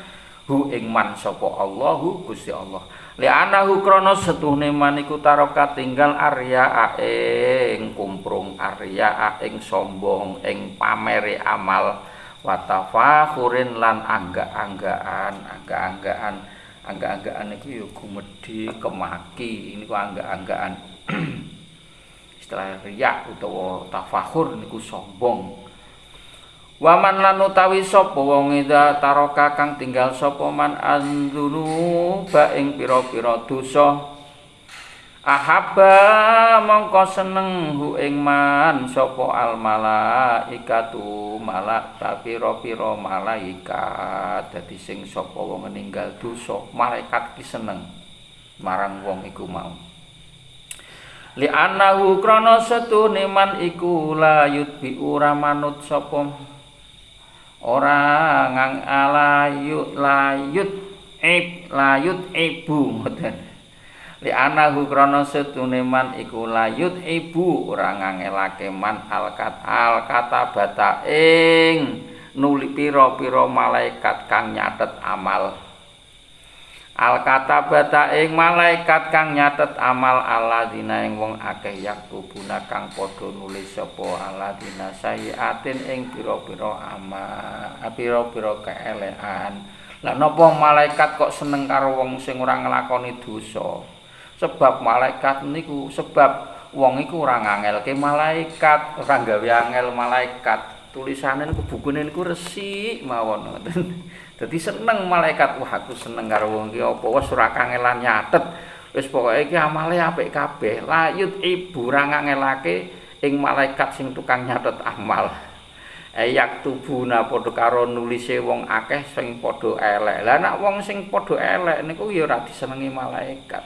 Speaker 1: hu ing man sapa Allahu Gusti Allah li anahu krana setuhne maniku taroka tinggal arya ing kumprung arya ing sombong ing pamere amal. Watafakhurin lan angga-anggaan angga-anggaan angga-anggaan iku ya gumedhi kemaki. Ini ku angga-anggaan istilah riya utawa tafakhur niku sombong Waman lan utawi sapa wong ida taroka kang tinggal sapa man andunu ba ing pira-pira dosa? Ahabba mongko seneng hu ing man sapa al malaikatu malak tapi pira-pira malaikat. Dadi sing sapa wong ninggal dosa malaikat ki seneng marang wong iku mau. Li anahu krana setune man iku layut bi ora manut sapa ora ngang alayut layut ib layut ibu ngoten. Li anahu krana setune man iku layut ibu ora ngangelake man alkat alkata bata ing nuli pira-pira malaikat kang nyatet amal alkata bata ing malaikat kang nyatet amal alladzina ing wong akeh yaktubuna kang padha nulis sapa alladzina sayiatin ing pira-pira amal pira-pira keelekan. Lah napa malaikat kok seneng karo wong sing ora nglakoni dosa? Sebab malaikat niku sebab wong iku ora ngangelke malaikat ora gawe angel malaikat tulisane niku bukune niku resik mawon. Ngoten dadi seneng malaikat. Wah aku seneng karo wong iki apa? Wis ora kangelan nyatet. Wis pokoke iki amale apik kabeh. Layut ibu ora ngangelake ing malaikat sing tukang nyatet amal. Ayak tubuna padha karo nulise wong akeh sing padha elek. Lah nek wong sing padha elek niku ya ora disenengi malaikat.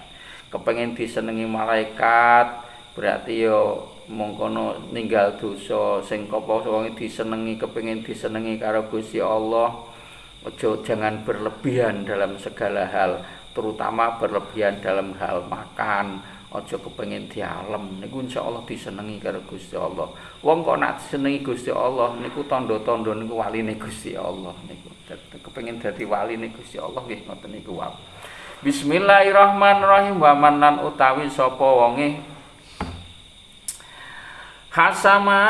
Speaker 1: Kepengen disenengi malaikat berarti yo mongkono ninggal dosa sing kopo wong disenengi kepengen disenengi karo Gusti Allah ojo jangan berlebihan dalam segala hal terutama berlebihan dalam hal makan ojo kepengen dialem. Niku insyaallah disenengi karo Gusti Allah. Wong kok nak disenengi Gusti Allah niku tanda-tanda niku waline Gusti Allah niku. Kepengen dadi waline Gusti Allah nggih ngoten niku wae Bismillahirrahmanirrahim. Wa manan utawi sapa wonge hasama.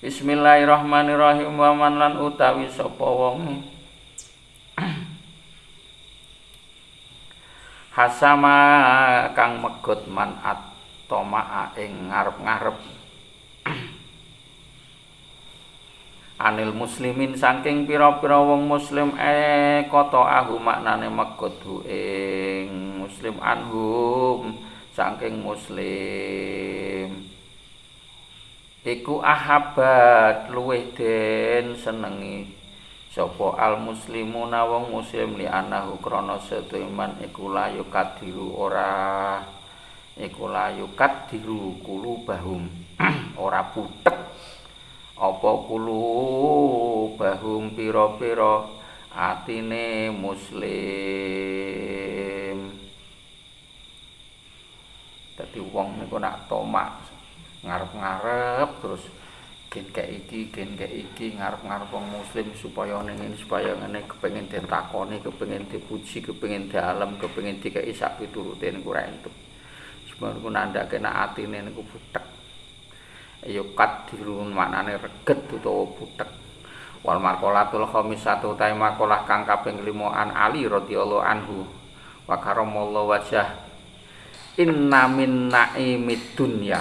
Speaker 1: Bismillahirrahmanirrahim. Wa manan utawi sapa wonge hasama kang megot man at tomaa ing ngarep-ngarep anil muslimin saking pira-pira wong muslim e kota ahu maknane megodu ing muslim anhum saking muslim. Iku ahabat luweh den senengi. Sapa al muslimuna wong muslim li anahu krana setuman iku layu kadiru ora iku layu kadiru kulubahum. Ora putek apa kulu bahum pira-pira? Atine muslim. Dadi wong niku nak tomak ngarep-ngarep terus gen kayak iki gen kayak iki ngarep-ngarep wong muslim supaya ning supaya ngene kepengin ditakoni kepengin dipuji kepengin dalem kepengin dikai sak piturute niku ra entuk. Sebab niku nandhake nak atine niku butek ya kadirun maknane reget utawa butek wal maqalatul khamisatu ta maqalah kang kaping 5 an Ali radhiyallahu anhu. Wa karamallahu wajah. Inna min naimid dunya.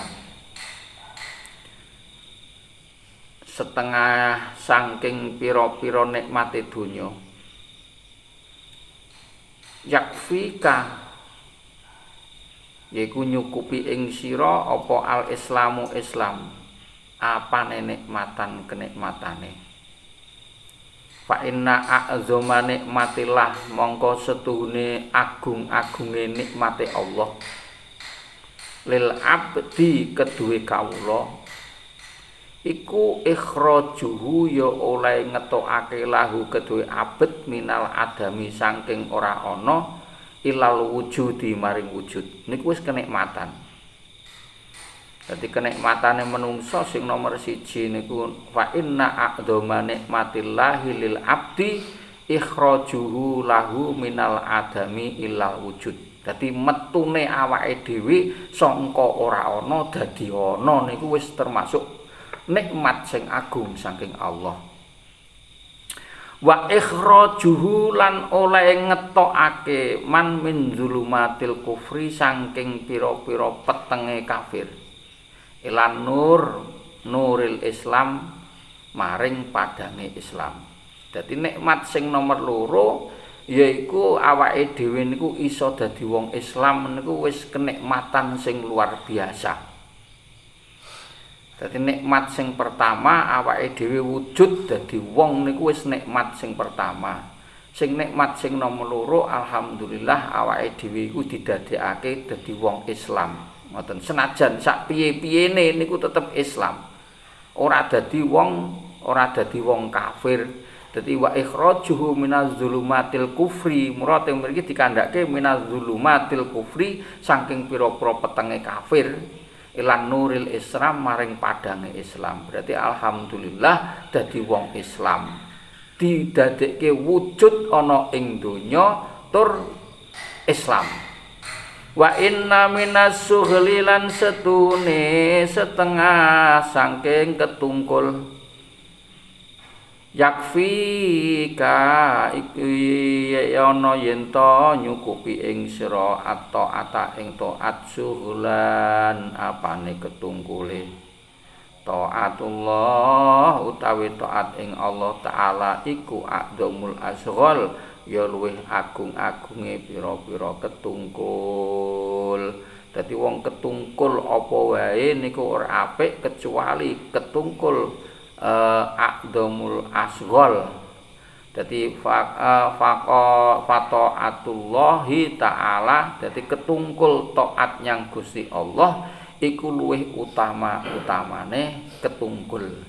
Speaker 1: Setengah saking pira-pira nikmate donya yakfika yaiku nyukupi ing sira apa al islamu islam? Apa nikmatan kenikmatane fa inna a'zama nikmatillah mongko setuhune agung-agunge nikmate Allah. Lil abdi keduwe kawula. Iku ikhrajuhu ya oleh ngetokake lahu keduwe abet minal adami saking ora ana ilal wujudi maring wujud. Niku wis kenikmatan. Dadi kenikmatane menungso sing nomor siji niku fa inna a'dhama nikmatillahi lil abdi ikhrajuhu lahu minal adami ilal wujud. Dadi metune awake dhewe sangka ora ana dadi ana niku wis termasuk nikmat sing agung saking Allah wa ikhrajuhu lan oleh ngetokake man min zulumatil kufri saking pira-pira petenge kafir. Ilan nur nuril islam maring padange islam. Dadi nikmat sing nomor loro yaiku awake dhewe niku iso dadi wong islam niku wis kenikmatan sing luar biasa Dadi nikmat sing pertama awake dhewe wujud dadi wong niku wis nikmat sing pertama. Sing nikmat sing nomor loro alhamdulillah awake dhewe iku didadekake dadi wong Islam. Ngoten senajan sak piye-piyene niku tetep Islam. Ora dadi wong ora dadi wong kafir. Dadi wa ikhrajuhu minaz zulumatil kufri. Murate mriki dikandhake minaz zulumatil kufri saking pira-pira petenge kafir. Ilan nuril Islam maring padange Islam. Berarti alhamdulillah dadi wong Islam. Didadekke wujud ana ing donya tur Islam. Wa inna minas suhli lan setune setengah saking ketungkul yakfi ka ana yen to nyukupi ing sira atau ata ing taat suhulan apane ketungkule. Taatullah utawi taat ing Allah taala iku adzamul asghal ya luwih agung-agunge pira-pira ketungkul. Dadi wong ketungkul apa wae niku ora apik kecuali ketungkul uh, aqdamul asghal dadi faqo fataatullahi taala dadi ketungkul taat yang Gusti Allah iku luwih utama utamane ketungkul.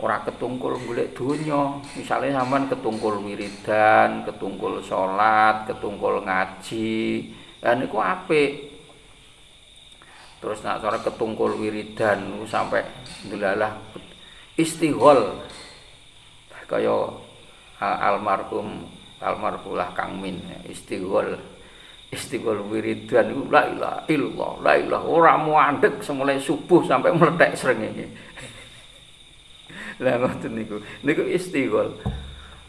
Speaker 1: Ora ketungkul golek donya. Misale sampean ketungkul wiridan ketungkul salat ketungkul ngaji lan niku apik. Terus nak cara ketungkul wiridan sampai delalah istighol kaya almarhum almarhumlah Kang Min. Istighol istighol wiridan. Iku la ilaha illallah. La ilaha. Ora muandek semulai subuh sampai meletek srengenge. Lah ngoten niku. Niku istighol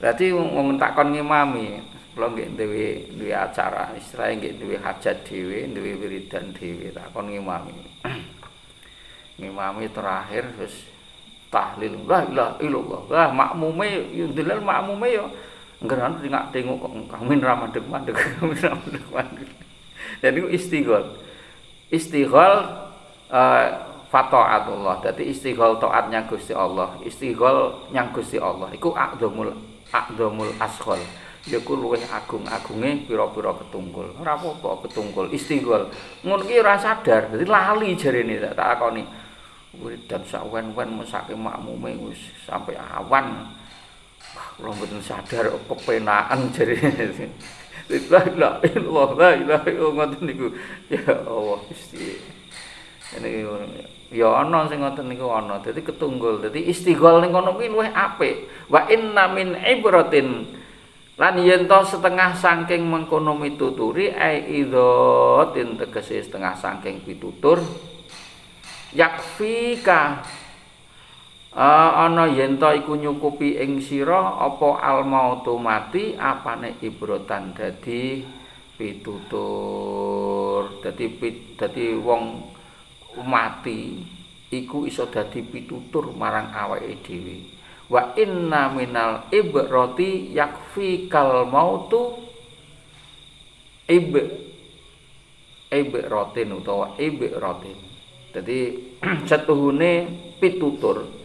Speaker 1: berarti wong takon ngimami kula nggih duwe duwe acara istilahnya nggih duwe hajat dhewe duwe wiridan dhewe takon ngimami. Ngimami terakhir terus tahlil. La ilaha illallah. Lah makmume yo delal makmume yo ngeran tingak tengok kok kamin ra mandeg-mandeg kamin ra mandeg-mandeg jadi istighol. Istighol uh, fataatullah. Dadi istighol taatnya Gusti Allah. Istighol nyang Gusti Allah. Iku aqdamul aqdamul asghal yaiku luwih agung-agunge pira-pira ketungkul. Ora apa-apa ketungkul istighol. Ngono ki ora sadar. Dadi lali jarene tak takoni wiridan sawen-wen mesake makmume wis sampai awan. Kula mboten sadar kepenaan jare. La ilaha illallah, la ilaha illallah niku. Ya Allah Gusti. Ini ya ana sing ngoten niku ana. Dadi ketunggul. Dadi istighol ning kono kuwi luwih apik. Wa inna min ibratin lan yen setengah saking mengkono mituturi ai idzatin tegese setengah saking pitutur yakfika. Uh, ana yen to iku nyukupi ing sira apa al mautu mati apane ibrotan dadi pitutur. Dadi dadi wong mati iku iso dadi pitutur marang awake dhewe. Wa inna minal ibrati yakfikal mautu ib ibratin utawa ibratin Jadi setuhune pitutur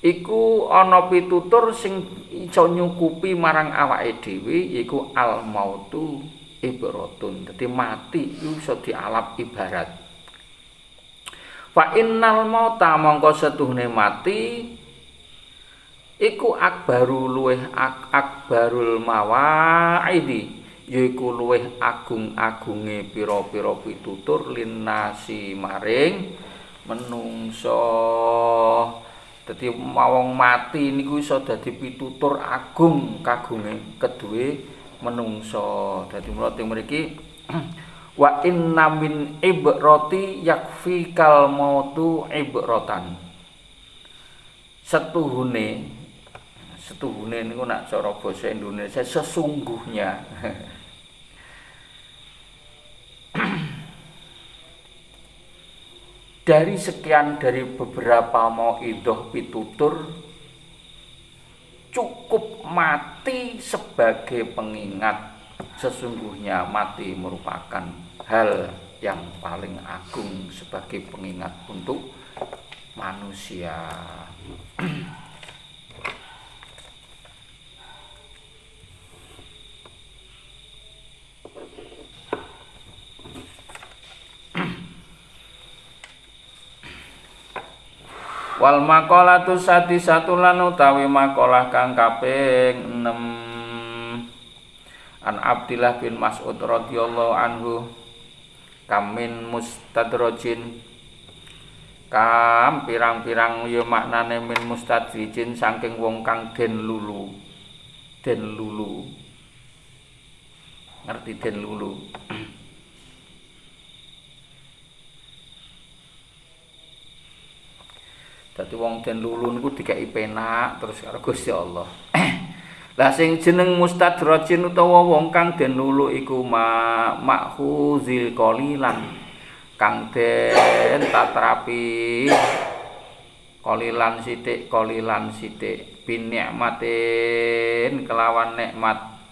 Speaker 1: iku ana pitutur sing iso nyukupi marang awake dhewe yaiku al mautu ibratun. Dadi mati iku iso dialap ibarat. Fa innal mauta mongko setuhune mati iku akbaru luweh ak akbarul mawaidi yaiku luweh agung-agunge pira-pira pitutur linasi maring menungso. Dadi mawong mati niku iso dadi pitutur agung kagunge keduwe menungso. Dadi mulo teng mriki wa inna min ibrati yakfikal mautu ibratan. Setuhune setuhune niku nak cara basa Indonesia sesungguhnya dari sekian dari beberapa mau idoh pitutur cukup mati sebagai pengingat. Sesungguhnya mati merupakan hal yang paling agung sebagai pengingat untuk manusia wal maqalatu sati satu lan utawi maqalah kang kaping 6 an Abdillah bin Mas'ud radhiyallahu anhu kamin mustadrajin kam pirang-pirang ya maknane min mustadrijin saking wong kang den lulu. Den lulu. Ngerti den lulu Dadi wong den lulu niku dikai penak terus karo Gusti Allah. Lah sing jeneng mustadrajin utawa wong kang den lulu iku ma makhuzil qalilan kang den tatrapi qalilan sithik qalilan sithik. Bin nikmatin kelawan nikmat.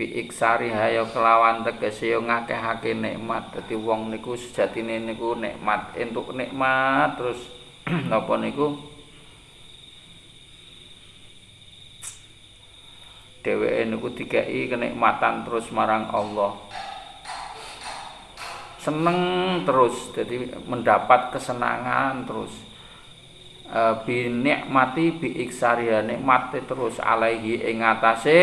Speaker 1: Bi iksari hayo kelawan tegese yo ngakehake nikmat. Dadi wong niku sejatine niku nikmat. Entuk nikmat terus napa niku dheweke niku dikai kenikmatan terus marang Allah. Seneng terus jadi mendapat kesenangan terus. E, bi nikmati bi iksari nikmati terus alaihi ing atase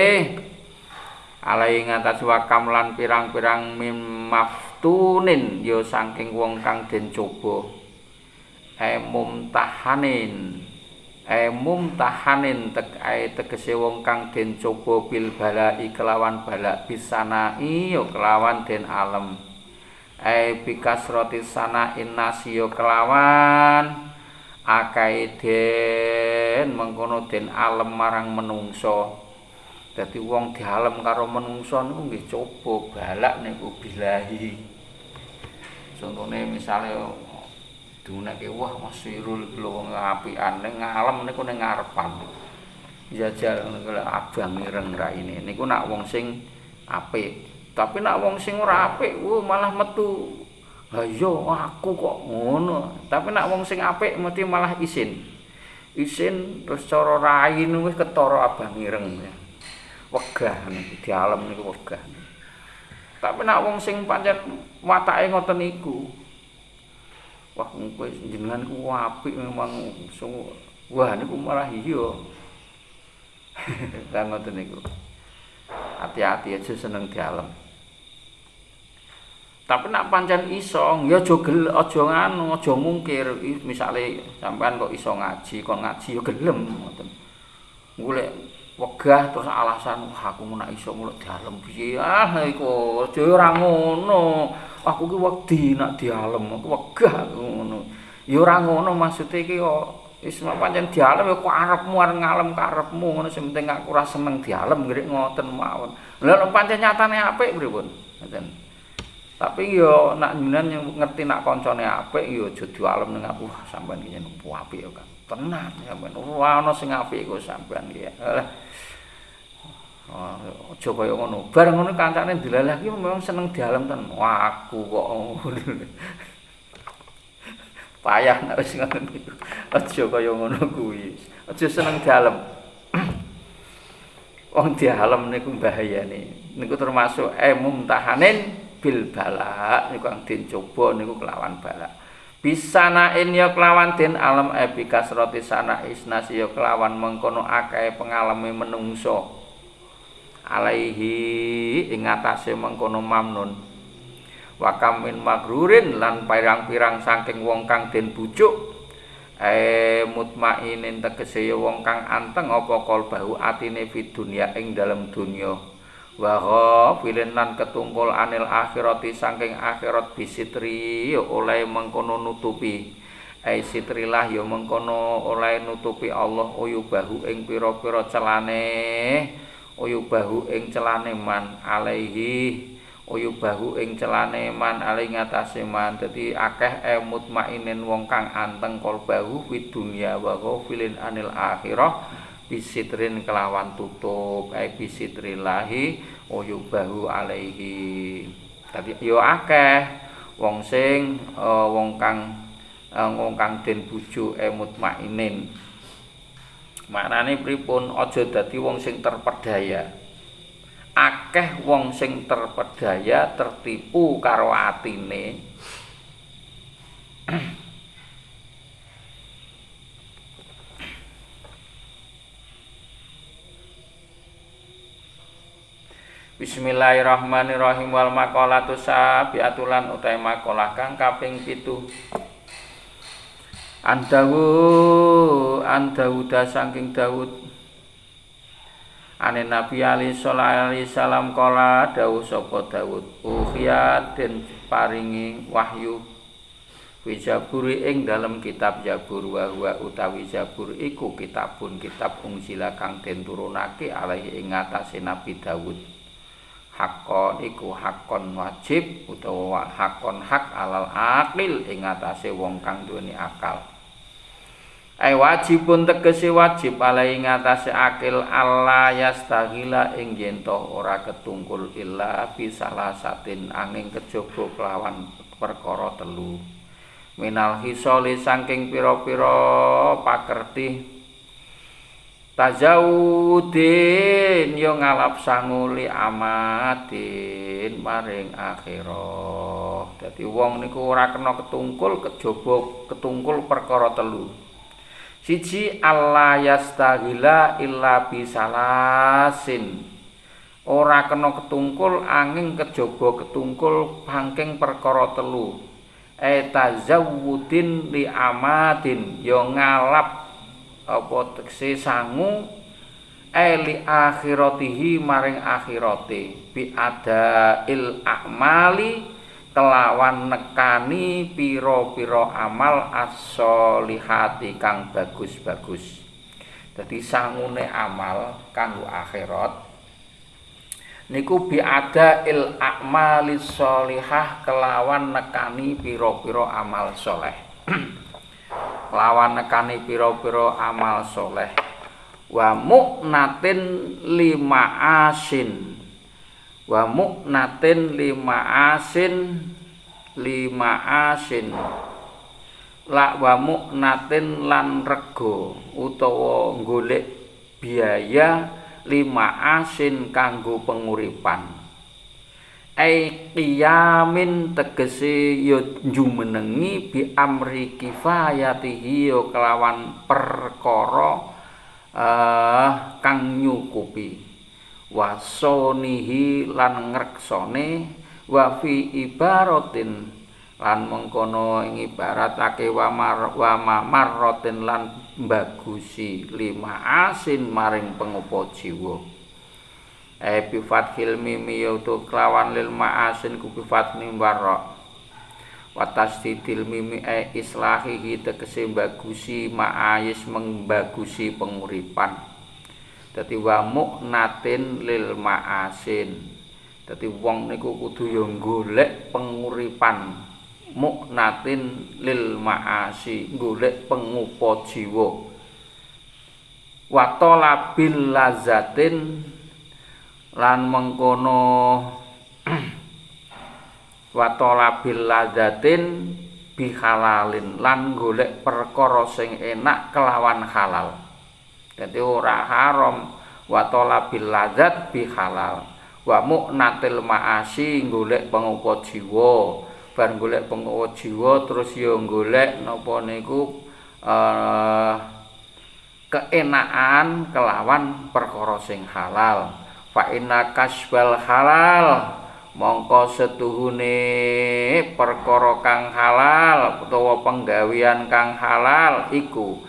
Speaker 1: alaihi ing atase wakam lan pirang-pirang mim maftunin. Ya saking wong kang den coba e mumtahanin. E mumtahanin tek e tegese wong kang den coba bil balai kelawan balak bisanai yo kelawan den alam e bikasroti sana innasi yo kelawan. Akai den mengkono den alam marang menungso. Dadi wong dialem karo menungso niku nggih coba balak niku bilahi. Contone misalnya dunake wah masirul lho wong apian ning ngalem niku ning ngarepan. Jajal niku abang ireng raine niku nak wong sing apik. Tapi nak wong sing ora apik wo malah metu. Ha iya aku kok ngono. Tapi nak wong sing apik mesti malah isin. Isin terus cara rai wis ketara abang ireng. Wegah niku di alam niku wegah. Tapi nak wong sing pancen watake ngoten niku wah kowe jenengan ku apik memang. Wah niku malah iya. Lan ngoten niku. Hati-hati aja seneng di tapi nak pancen iso ya aja gel aja nganu aja mungkir. Misale sampean kok iso ngaji kok ngaji ya gelem ngoten. Golek wegah terus alasan wah aku nak iso muluk dalem. Piye? Ah iku aja ora ngono aku ki wedi nak dialem aku wegah ngono. Ya ora ngono maksude iki kok wis pancen dialem ya karepmu arep ngalem karepmu ngono sing penting aku ora seneng dialem ngrek ngoten mawon. Lha pancen nyatane apik pripun? Ngoten. Tapi yo nak jenengan ngerti nak kancane apik yo aja dialem ning aku. Sampean iki nyen apik ya kan tenan sampean ora ana sing apik kok sampean iki aja kaya ngono. Bareng ngono kancane dilalah iki memang seneng dialem ten. Wah, aku kok payah nek wis ngono. Aja kaya ngono kuwi. Aja seneng dialem. Wong dialem niku bahayane. Niku termasuk emum tahanin bil bala niku kang dicoba niku kelawan bala. Bisana in ya kelawan den alam epikas roti sana isnas ya kelawan mengkono akeh pengalami menungso. Alaihi ing atase mengkono mamnun. Wa kamin magrurin lan pirang-pirang saking wong kang den bujuk eh mutmainin tegese wong kang anteng apa kalbahu atine fi dunya ing dalem dunya. Wa ghafilin lan ketungkul anil akhirati saking akhirat bisitri oleh mengkono nutupi. Ai sitrilah ya mengkono oleh nutupi Allah uyubahu ing pira-pira celane uyubahu ing celane man alaihi. Uyubahu ing celane man ali ngatasé man. Dadi akeh emut mainen wong kang anteng kalbahu fid dunya wa ghafilin anil akhirah. Bisitrin kelawan tutup. Ai bisitrillahi uyubahu alaihi. Dadi yo akeh. Wong sing uh, wong kang uh, wong kang den bojo emut mainen maknane pripun? Aja dadi wong sing terpedaya. Akeh wong sing terpedaya tertipu karo atine. Bismillahirrahmanirrahim. Wal maqalatu sabiatulan utahe makalah kang kaping 7 Andawu Andawuda saking Dawud. Ane Nabi Ali sallallahu alaihi wasallam kala dawuh sapa ukhya den paringi wahyu. Wijaburi ing dalam kitab Jabur wa utawi Jabur iku kitabun kitab ungsila kang den turunake alaihi ing ngatasé Nabi Dawud. Hakon iku hakon wajib utawa hakon hak alal akil ing atase wong kang duweni akal ai wajibun tegese wajib ala ing atase akil Allah yastaghila ing yen ora ketungkul illa bisalah satin angin kejaba kelawan perkara telu. Minal hisoli saking pira-pira pakerti tajawudin yo ngalap sanguli amatin maring akhirah dadi wong niku ora kena ketungkul kejaba ketungkul perkara telu siji Allah yastaghila illa bisalasin ora kena ketungkul angin kejaba ketungkul pangking perkara telu. Etazawudin li amatin yo ngalap apa tekse sangu? Eli akhiratihi maring akhirate. Bi ada il a'mali kelawan nekani pira-pira amal as-solihati kang bagus-bagus. Dadi sangune amal kanggo akhirat niku bi ada il a'mali solihah kelawan nekani pira-pira amal soleh. Lawan nekani pira-pira amal soleh. Wa mu'natin lima asin wa mu'natin lima asin lima asin. La wa mu'natin lan rego utawa golek biaya lima asin kanggo penguripan. Ai qiyamin tegese ya jumenengi bi amri kifayatihi ya kelawan perkara uh, kang nyukupi wasonihi lan ngreksone wa fi ibaratin lan mengkono ing ibaratake wa mar lan bagusi lima asin maring pengupo jiwa. Bi fathil mim yaitu kelawan lil ma'asin ku bi fathil warra. Wa tasdidil mim e islahihi tegese bagusi ma'ayis membagusi penguripan dadi wa mu'natin lil ma'asin. Dadi wong niku kudu ya golek penguripan mu'natin lil ma'asi golek pengupa jiwa. Wa talabil lazatin lan mengkono wa talabil ladatin bi halalin lan golek perkara sing enak kelawan halal dadi ora haram. Wa talabil ladzat bi halal. Wa mu'natil ma'asi golek pengupa jiwa. Bar golek pengupa jiwa terus ya golek napa niku uh, keenaan kelawan perkara sing halal. Fa inna kasbal halal mongko setuhune perkara kang halal utawa penggawean kang halal iku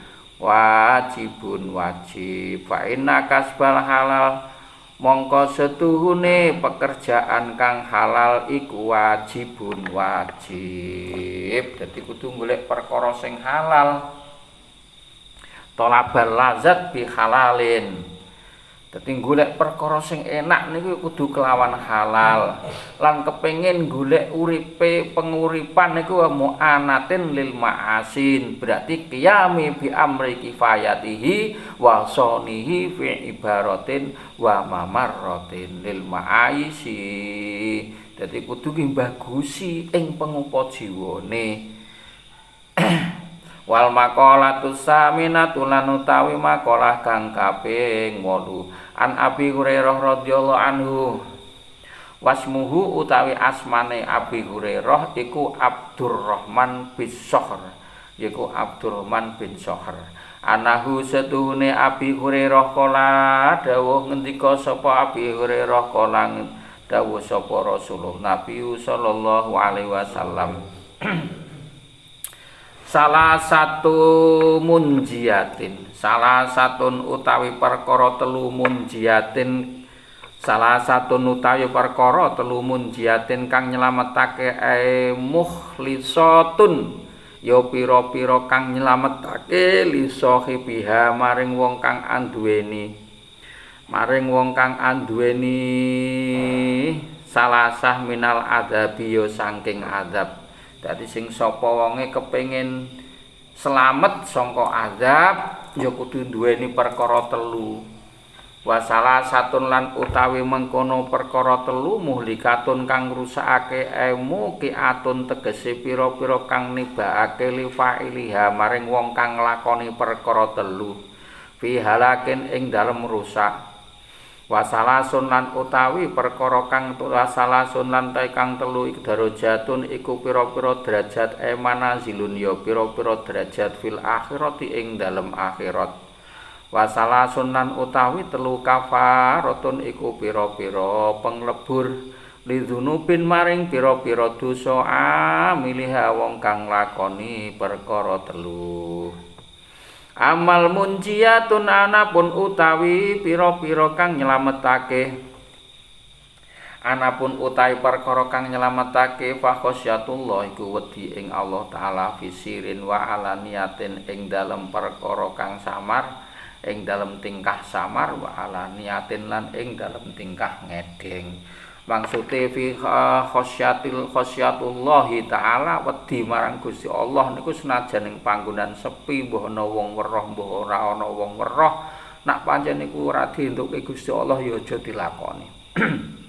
Speaker 1: wajibun wajib. Fa inna kasbal halal mongko setuhune pekerjaan kang halal iku wajibun wajib. Dadi kudu golek perkara sing halal. Tolabal lazat bi halalin Dadi golek perkara sing enak niku kudu kelawan halal. Lan kepengin golek uripe penguripan niku mu'anatin lil ma'asin. Berarti qiyami bi amri kifayatihi wa sonihi fi ibaratin wa mamarratin lil ma'aisi. Dadi kudu ki bagusi ing pengupa jiwane. wal maqalatu saminatu lan utawi maqalah kang kaping 8 an Abi Hurairah radhiyallahu anhu. Wasmuhu utawi asmane Abi Hurairah iku Abdurrahman bin Syahr yaiku Abdurrahman bin Syahr anahu setuhune Abi Hurairah kala dawuh ngendika sapa Abi Hurairah kala dawuh sapa Rasulullah Nabi sallallahu alaihi wasallam salah satu munjiatin. Salah satu utawi perkara telu munjiatin. Salah satu utawi perkara telu munjiatin kang nyelametake ae mukhlisatun. Ya pira-pira kang nyelametake li sahibiha maring wong kang anduweni. Maring wong kang anduweni salasah minal adabi ya saking adab Dadi sing sapa wonge kepengin selamat saka azab ya kudu duweni perkara telu. Wasala satun lan utawi mengkono perkara telu muhlikatun kang ngrusakake emu ki atun tegese pira-pira kang nibakake li fa'iliha maring wong kang nglakoni perkara telu. Fi halakin ing dalem rusak. Wasalasun lan utawi perkara kang wasalasun lan kang telu iku darajatun iku pira-pira derajat emana zilun ya pira-pira derajat fil akhirati ing dalem akhirat. Wasalasun lan utawi telu kafaratun iku pira-pira penglebur lidzunubin maring pira-pira dosa amiliha wong kang lakoni perkara telu amal munjiyatun anapun utawi pira-pira kang nyelametake. Anapun utawi perkara kang nyelametake fa khasyatullah iku wedi ing Allah taala fisirin wa alaniyatin ing dalem perkara kang samar ing dalem tingkah samar wa alaniyatin lan ing dalem tingkah ngedeng maksude fi khasyatil khasyatullahi taala wedi marang Gusti Allah niku senajan ing panggonan sepi mbah ana wong weruh mbah ora ana wong weruh. Nak pancen niku ora dientuke Gusti Allah ya aja dilakoni.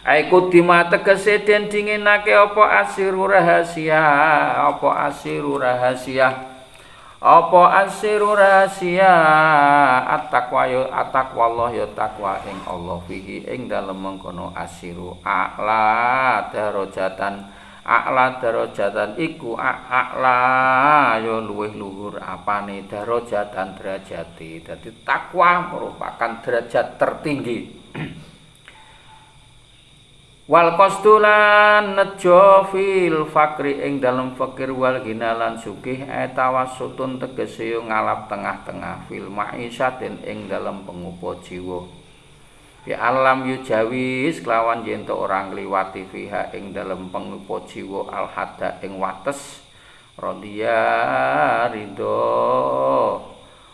Speaker 1: Aiku dimatekese den dinginake apa asiru rahasia apa asiru rahasia apa asiru rahasia? At-taqwa ya at-taqwa Allah ya takwa ing Allah fihi. Ing dalem mengkono asiru a'la darajatan. A'la darajatan iku a'la. Ya luwih luhur apane? Darajatan derajate dadi takwa merupakan derajat tertinggi wal qastulan nejo fil fakri ing dalem fakir wal ginalan sugih etawasutun tegese ngalap tengah-tengah fil maisatin ing dalem pengupo jiwa. Bi alam yujawis kelawan yen orang liwati fiha ing dalem pengupo jiwa al hada ing wates. Radhiya ridho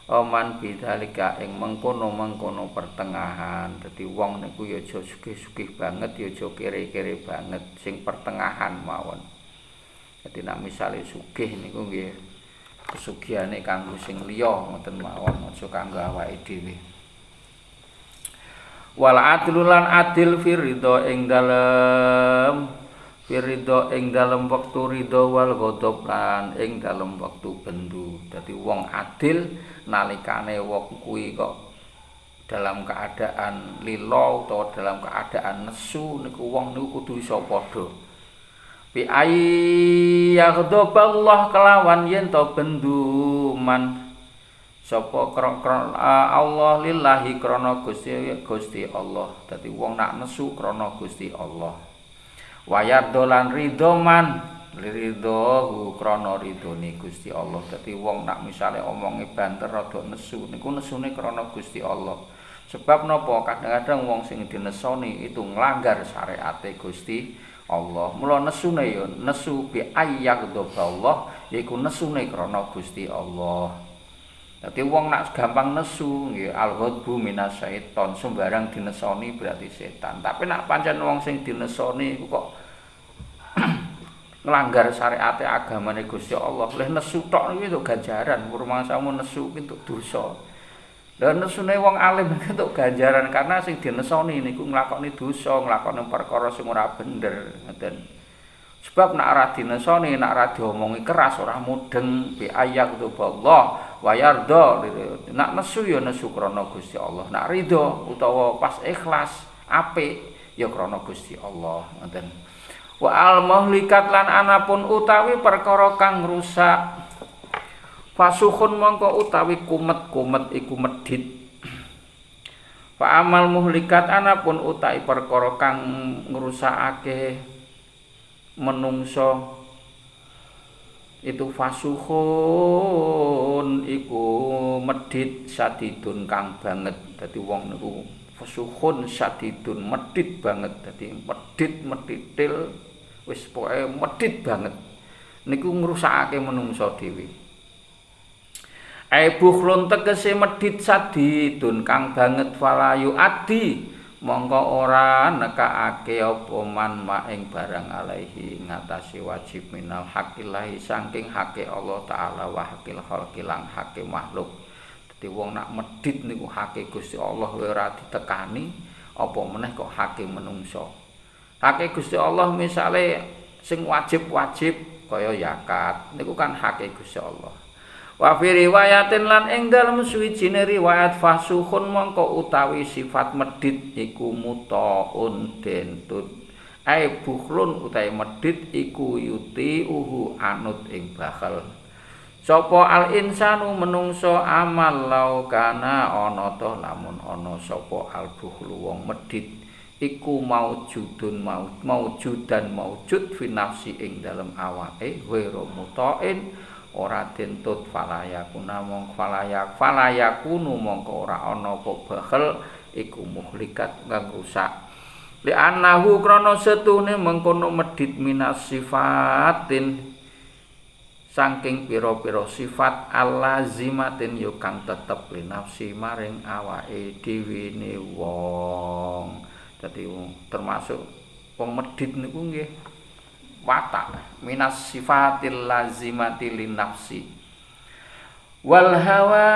Speaker 1: oman bidzalika ing mengkono-mengkono pertengahan. Dadi wong niku ya aja sugih-sugih banget, ya aja kere-kere banget, sing pertengahan mawon. Dadi nek misale sugih niku nggih kesugihane kanggo sing liya ngoten mawon, aja kanggo awake dhewe. Wal adlu lan adil fi ing dalem Firido ing dalam waktu ridho wal ghadab lan ing dalam waktu bendu. Dadi wong adil nalikane wong kuwi kok dalam keadaan lilo atau dalam keadaan nesu niku wong niku kudu iso padha. Bi Allah kelawan yen to bendu man sapa krana Allah lillahi krana Gusti Gusti Allah. Dadi wong nak nesu krana Gusti Allah. wayar dolan ridho ridho krana ridhone Gusti Allah dadi wong nak misale omonge banter rada nesu niku nesune krana Gusti Allah Sebab napa kadang-kadang wong sing dinesoni itu nglanggar syariat Gusti Allah. Mula nesune ya nesu bi ayyak Allah yaiku nesune krana Gusti Allah. Dadi wong nak gampang nesu nggih al-ghadbu minasyaiton sembarang dinesoni berarti setan. Tapi nak pancen wong sing dinesoni kok nglanggar syariat agamane Gusti Allah, leh nesu tok niku ganjaran, rumangsamu nesu itu dosa. Dan nesune wong alim entuk ganjaran karena sing dinesoni niku nglakoni dosa, nglakoni perkara sing ora bener, ngoten. Sebab nek ora dinesoni, nek ora diomongi keras ora mudeng bi ayat Allah wa yarda. Nek nesu ya nesu krana Gusti Allah. Nek ridho utawa pas ikhlas apik ya krana Gusti Allah, ngoten. Wa al muhlikat lan anapun utawi perkara kang rusak. Fasukhun mongko utawi kumet-kumet iku medhit. Fa amal muhlikat anapun utawi perkara kang ngrusakake menungso itu fasukhun iku medhit sadidun kang banget. Dadi wong niku fasukhun sadidun medhit banget. Dadi medhit medhitil wis pokoke medhit banget. Niku ngrusakake menungso dhewe. Ai bukhlun tegese medhit sadidun kang banget falayu adi mongko ora nekakake apa man maing barang alaihi ngatasi wajib minal haqillahi saking hake Allah taala wa hakil khalqilang hake makhluk. Dadi wong nak medhit niku hake Gusti Allah ora ditekani apa meneh kok hake menungso hake Gusti Allah misale sing wajib-wajib kaya yakat niku kan hake Gusti Allah Wa fi riwayatin lan ing dalem suwijine riwayat fasuhun mongko utawi sifat medit iku mutaun dentut. Ai bukhlun utawi medit iku yuti uhu anut ing bakal. Sapa al insanu menungso amal lau kana ana to lamun ana sapa al bukhlu wong medit iku maujudun mau maujudan maujud fi nafsi ing dalem awake wa mutain ora dentut falayakuna mong falayak falayakunu mongko ora ana apa bakhel iku muhlikat kang rusak. Li annahu krana setune mengkono medit minas sifatin saking pira-pira sifat alazimatin yo kang tetep li nafsi maring awake dhewe ne wong dadi termasuk pemedit niku nggih watak minas sifatil lazimati lin nafsi. Wal hawa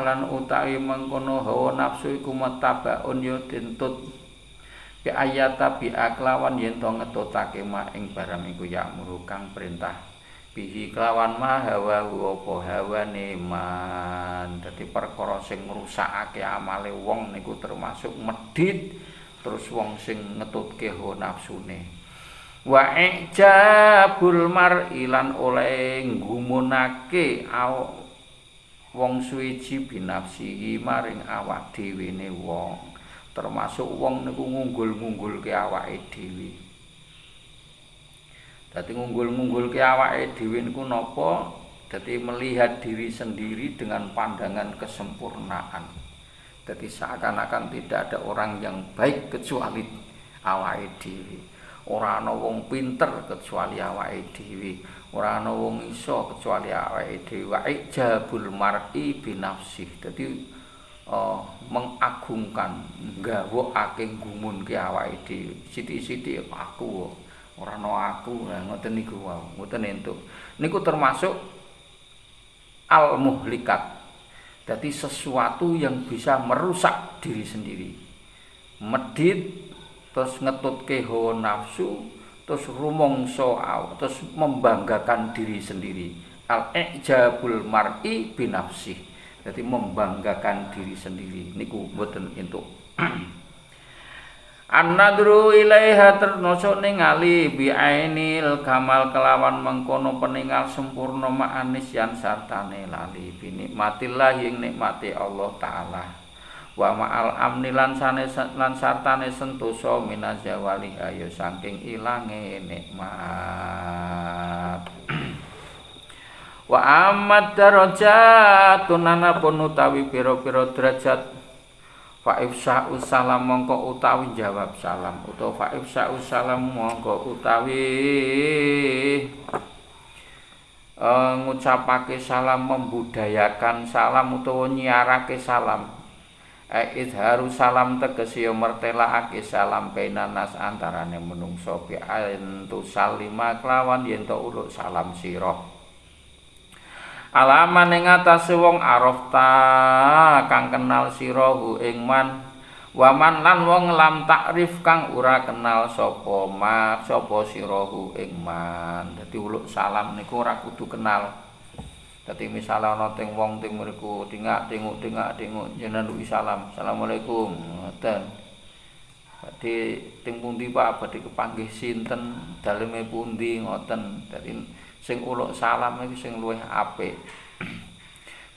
Speaker 1: lan utawi mengkono hawa nafsu iku matabaun yo dentut bi ayata bi aklawan yen to ngetutake ma ing barang iku ya kang perintah bihi kelawan ma hawa apa? Hawane man dadi perkara sing ngrusakake amale wong niku termasuk medhit terus wong sing ngetutke hawa nafsune. Wa ijabul mar'i lan oleh nggumunake wong suwiji binafsihi maring awak dhewe ne wong. Termasuk wong niku ngunggul-ngunggulke awake dhewe dadi ngunggul-ngunggulke awake dhewe niku napa? Dadi melihat diri sendiri dengan pandangan kesempurnaan. Dadi seakan-akan tidak ada orang yang baik kecuali awake dhewe. Ora ana wong pinter kecuali awake dhewe. Ora ana wong iso kecuali awake dhewe. Wa ijabul mar'i binafsi dadi uh, mengagungkan nggawokake gumunke awake dhewe. Sithik-sithik aku ora ana aku ngoten niku wae ngoten entuk. Niku termasuk al muhlikat jadi sesuatu yang bisa merusak diri sendiri. Medit terus ngetutke hawa nafsu terus rumongso terus membanggakan diri sendiri. Al ijabul mar'i binafsi jadi membanggakan diri sendiri. Niku mboten entuk An-nadru ilaiha ternosok ningali bi'ainil kamal kelawan mengkono peningal sempurna ma'anis yang sartane lali binikmatillah yang nikmati Allah Ta'ala. Wa ma'al amni lan sane lan sartane sentosa minazawali ayo saking ilange nikmat. Wa amad darajat tunana pun utawi pira-pira derajat fa ifsa'u salam mongko utawi jawab salam. Utawa fa ifsa'u salam mongko utawi uh, ngucapake salam membudayakan salam utawa nyiarake salam. E izharu salam tegese yo mertelakake salam penanas antarane menungso bi antu salima kelawan yen to uluk salam sira alaman ing atase wong arafta kang kenal sirahu ing man. Waman lan wong lam takrif kang ora kenal sapa mak sapa sirahu ing man. Dadi uluk salam niku ora kudu kenal. Dadi misale ana teng wong teng mriku dingak tengok dingak tengok jenengan luwi salam. Asalamualaikum ngoten. Dadi teng pundi Pak? Badhe kepanggih sinten? Daleme pundi? Ngoten. Dadi sing uluk salam iki sing luwih apik.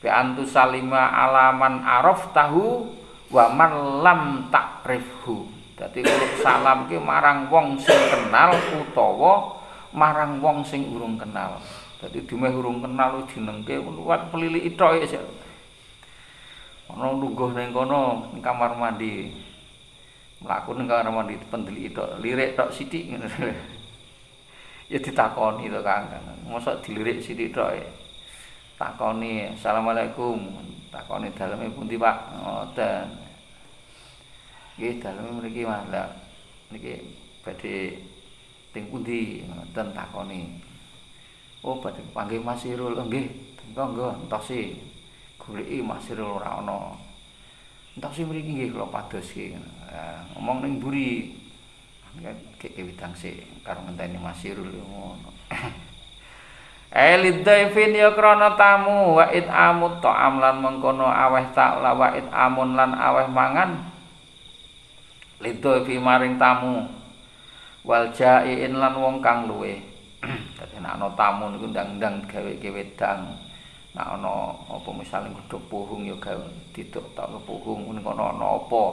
Speaker 1: Bi antu salima alaman araf tahu wa man lam takrifhu. Dadi uluk salam ki marang wong sing kenal utawa marang wong sing urung kenal. Dadi dumeh urung kenal jenengke luwat pelili itoke sik ana lungguh ning kono ning kamar mandi. Mlaku ning kamar mandi pendeli tok lirik tok sithik. ngono ya ditakoni to Kang. Mosok dilirik sithik tok. Takoni, "Assalamualaikum." Takoni daleme pundi, Pak? Ngoten. Nggih, daleme mriki, Mas. Lah niki badhe teng pundi? Ngoten takoni. Oh, badhe panggih Mas Irul. Oh, nggih. Monggo, entosi. Goleki Mas Irul ora ana. Entosi mriki nggih kula padosi. ngomong ning mburi. Kek widang sik karo ngenteni Masirul ngono. Elid daifin ya krana tamu wa it amut ta'am lan mengkono aweh ta'la wa it amun lan aweh mangan. Lido fi maring tamu wal jaiin lan wong kang luwe. Dadi nek ana tamu niku ndang-ndang gawe-gawe wedang. Nek ana apa misale nguduk puhung ya gawe diduk tok puhung niku ana apa.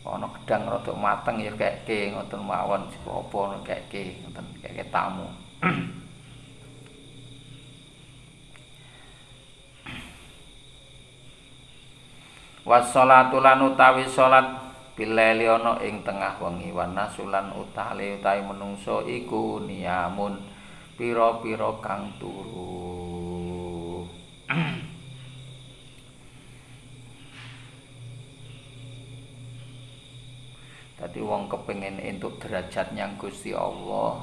Speaker 1: Ana gedang rada mateng ya keke ngoten mawon apa ana keke ngoten keke tamu. Wassalatu lan utawi salat bilali ana ing tengah wengi. Wanasulan utale utawi menungso iku niyamun pira-pira kang turu Dadi wong kepengin entuk derajat nyang Gusti Allah.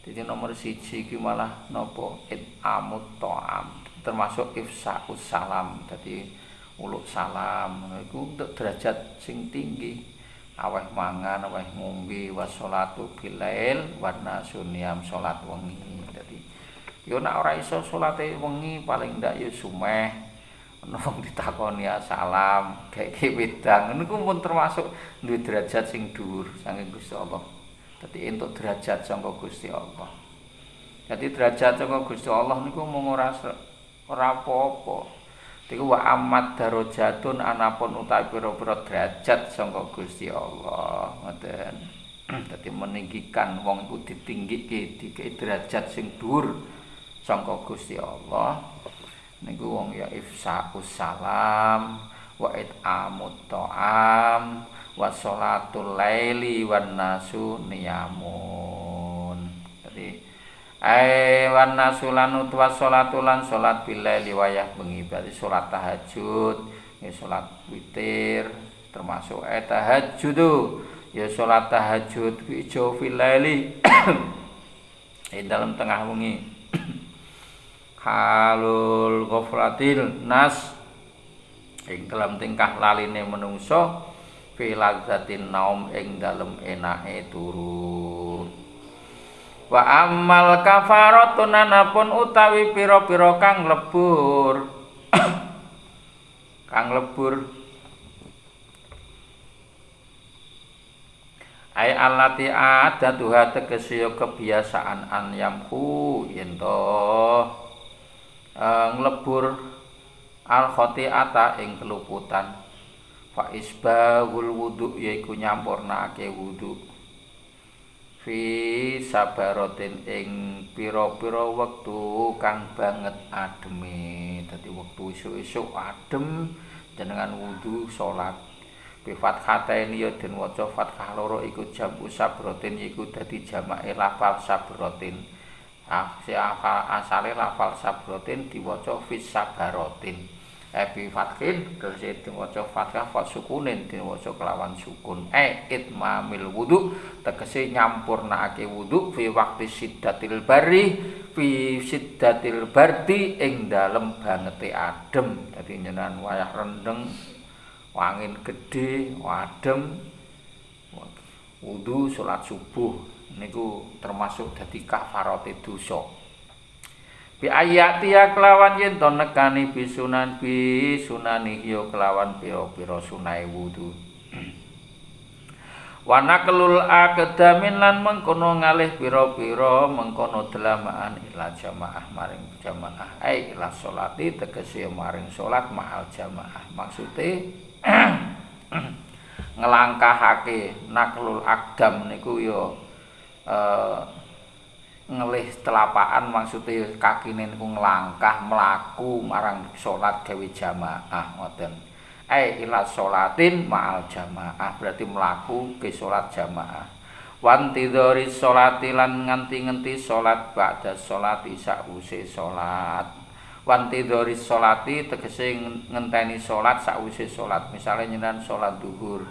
Speaker 1: Dadi nomor siji iki malah napa amut ta'am, termasuk ifsaus salam. Dadi uluk salam iku untuk derajat sing tinggi. Aweh mangan, aweh ngombe, wassalatu bilail, warna sunniyam salat wengi. Dadi yo nek ora iso salate wengi paling ndak yo sumeh wong ditakoni ya salam kayak wedang niku pun termasuk duwe derajat sing dhuwur saking Gusti Allah. Dadi entuk derajat saka Gusti Allah. Dadi derajat saka Gusti Allah niku mung ora ora apa-apa. Iku wa amat darajatun anapun utawi pira-pira derajat saka Gusti Allah. Ngoten. Dadi meninggikan wong iku ditinggike dikei derajat sing dhuwur saka Gusti Allah. Niku wong ya ifsaus salam wa it'amut ta'am wa sholatul laili wan nasu niyamun. Jadi ai wan nasu lan utwa sholatul lan sholat bilaili wayah bengi berarti sholat tahajud ya sholat witir termasuk eh tahajud ya sholat tahajud fi jawfil laili. Dalam tengah wengi halul ghaflatil nas ing dalam tingkah laline menungso fi lazzatin naum ing dalem enake turu wa amal kafaratun anapun utawi pira-pira kang lebur. Kang lebur. Ay allati adatuha tegese kebiasaan an yamku yen uh, nglebur al khotiata ing keluputan. Fa isbahul wudu yaiku nyampurnake wudu. Fi sabarotin ing pira-pira wektu kang banget ademe. Dadi wektu esuk-esuk adem jenengan wudu salat. Bi fathatain ya den waca fathah loro iku jam sabrotin iku dadi jamake lafal sabrotin ah si asale lafal sabrotin diwaca fi sabarotin epi fathin tegese diwaca fathah fa sukunin diwaca kelawan sukun. E itmamil wudu tegese nyampurnake wudu fi waqti siddatil bari fi siddatil bardi ing dalem bangete adem. Dadi nyenan wayah rendeng wangin gedhe adem wudu salat subuh. Niku termasuk dadi kafarate dosa. Bi ayati ya kelawan yen to nekani bisunan bisunani yo kelawan pira-pira sunai wudu wana kelul akadamin lan mengkono ngalih pira-pira mengkono delamaan ila jamaah maring jamaah. Ai ila salati tegese maring salat mahal jamaah. Maksude ngelangkahake naklul agam niku yo eh, ngelih telapakan maksudnya kaki niku ngelangkah melaku marang salat gawe jamaah ngoten. Ai solatin salatin ma'al jamaah berarti melaku ke salat jamaah. Wantidori salati lan nganti-nganti salat ba'da isa sakwise salat. wanti doris solati tegese ngenteni solat usi solat misalnya nyenan solat duhur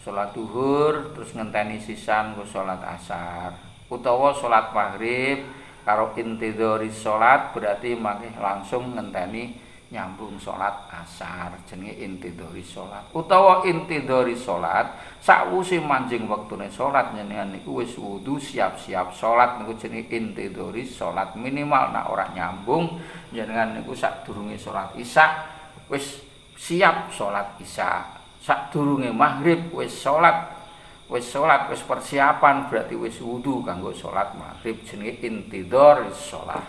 Speaker 1: sholat duhur terus ngenteni sisan ke sholat asar. Utawa salat maghrib karo intidori salat berarti mangke langsung ngenteni nyambung salat asar. Jenenge intidori salat utawa intidori salat sakwise manjing wektune salat nyenengan niku wis wudu siap-siap salat niku jenenge intidori salat minimal nek ora nyambung jenengan niku sadurunge salat isya wis siap salat isya sadurunge maghrib wis salat wis salat wis persiapan berarti wis wudu kanggo salat maghrib. Jenenge intidor salat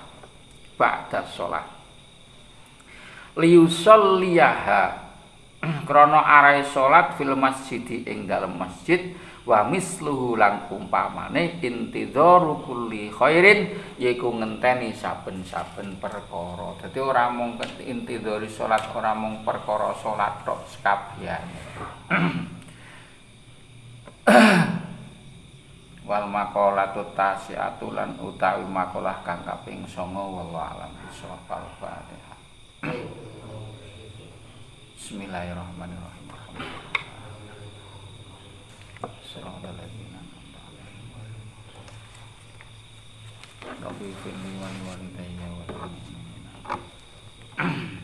Speaker 1: ba'da salat liusalliyaha krana arahe salat fil masjid ing dalem masjid wa misluhu lan umpamane intidoru kulli khairin yaiku ngenteni saben-saben perkara. Dadi ora mung intidori salat ora mung perkara salat tok sekabehane wal maqalatu tasiatu lan utawi makalah kang kaping 9 wallahu alam bisawab Rabbi fi'li wa'li wa'li ta'i ya wa'li wa'li wa'li wa'li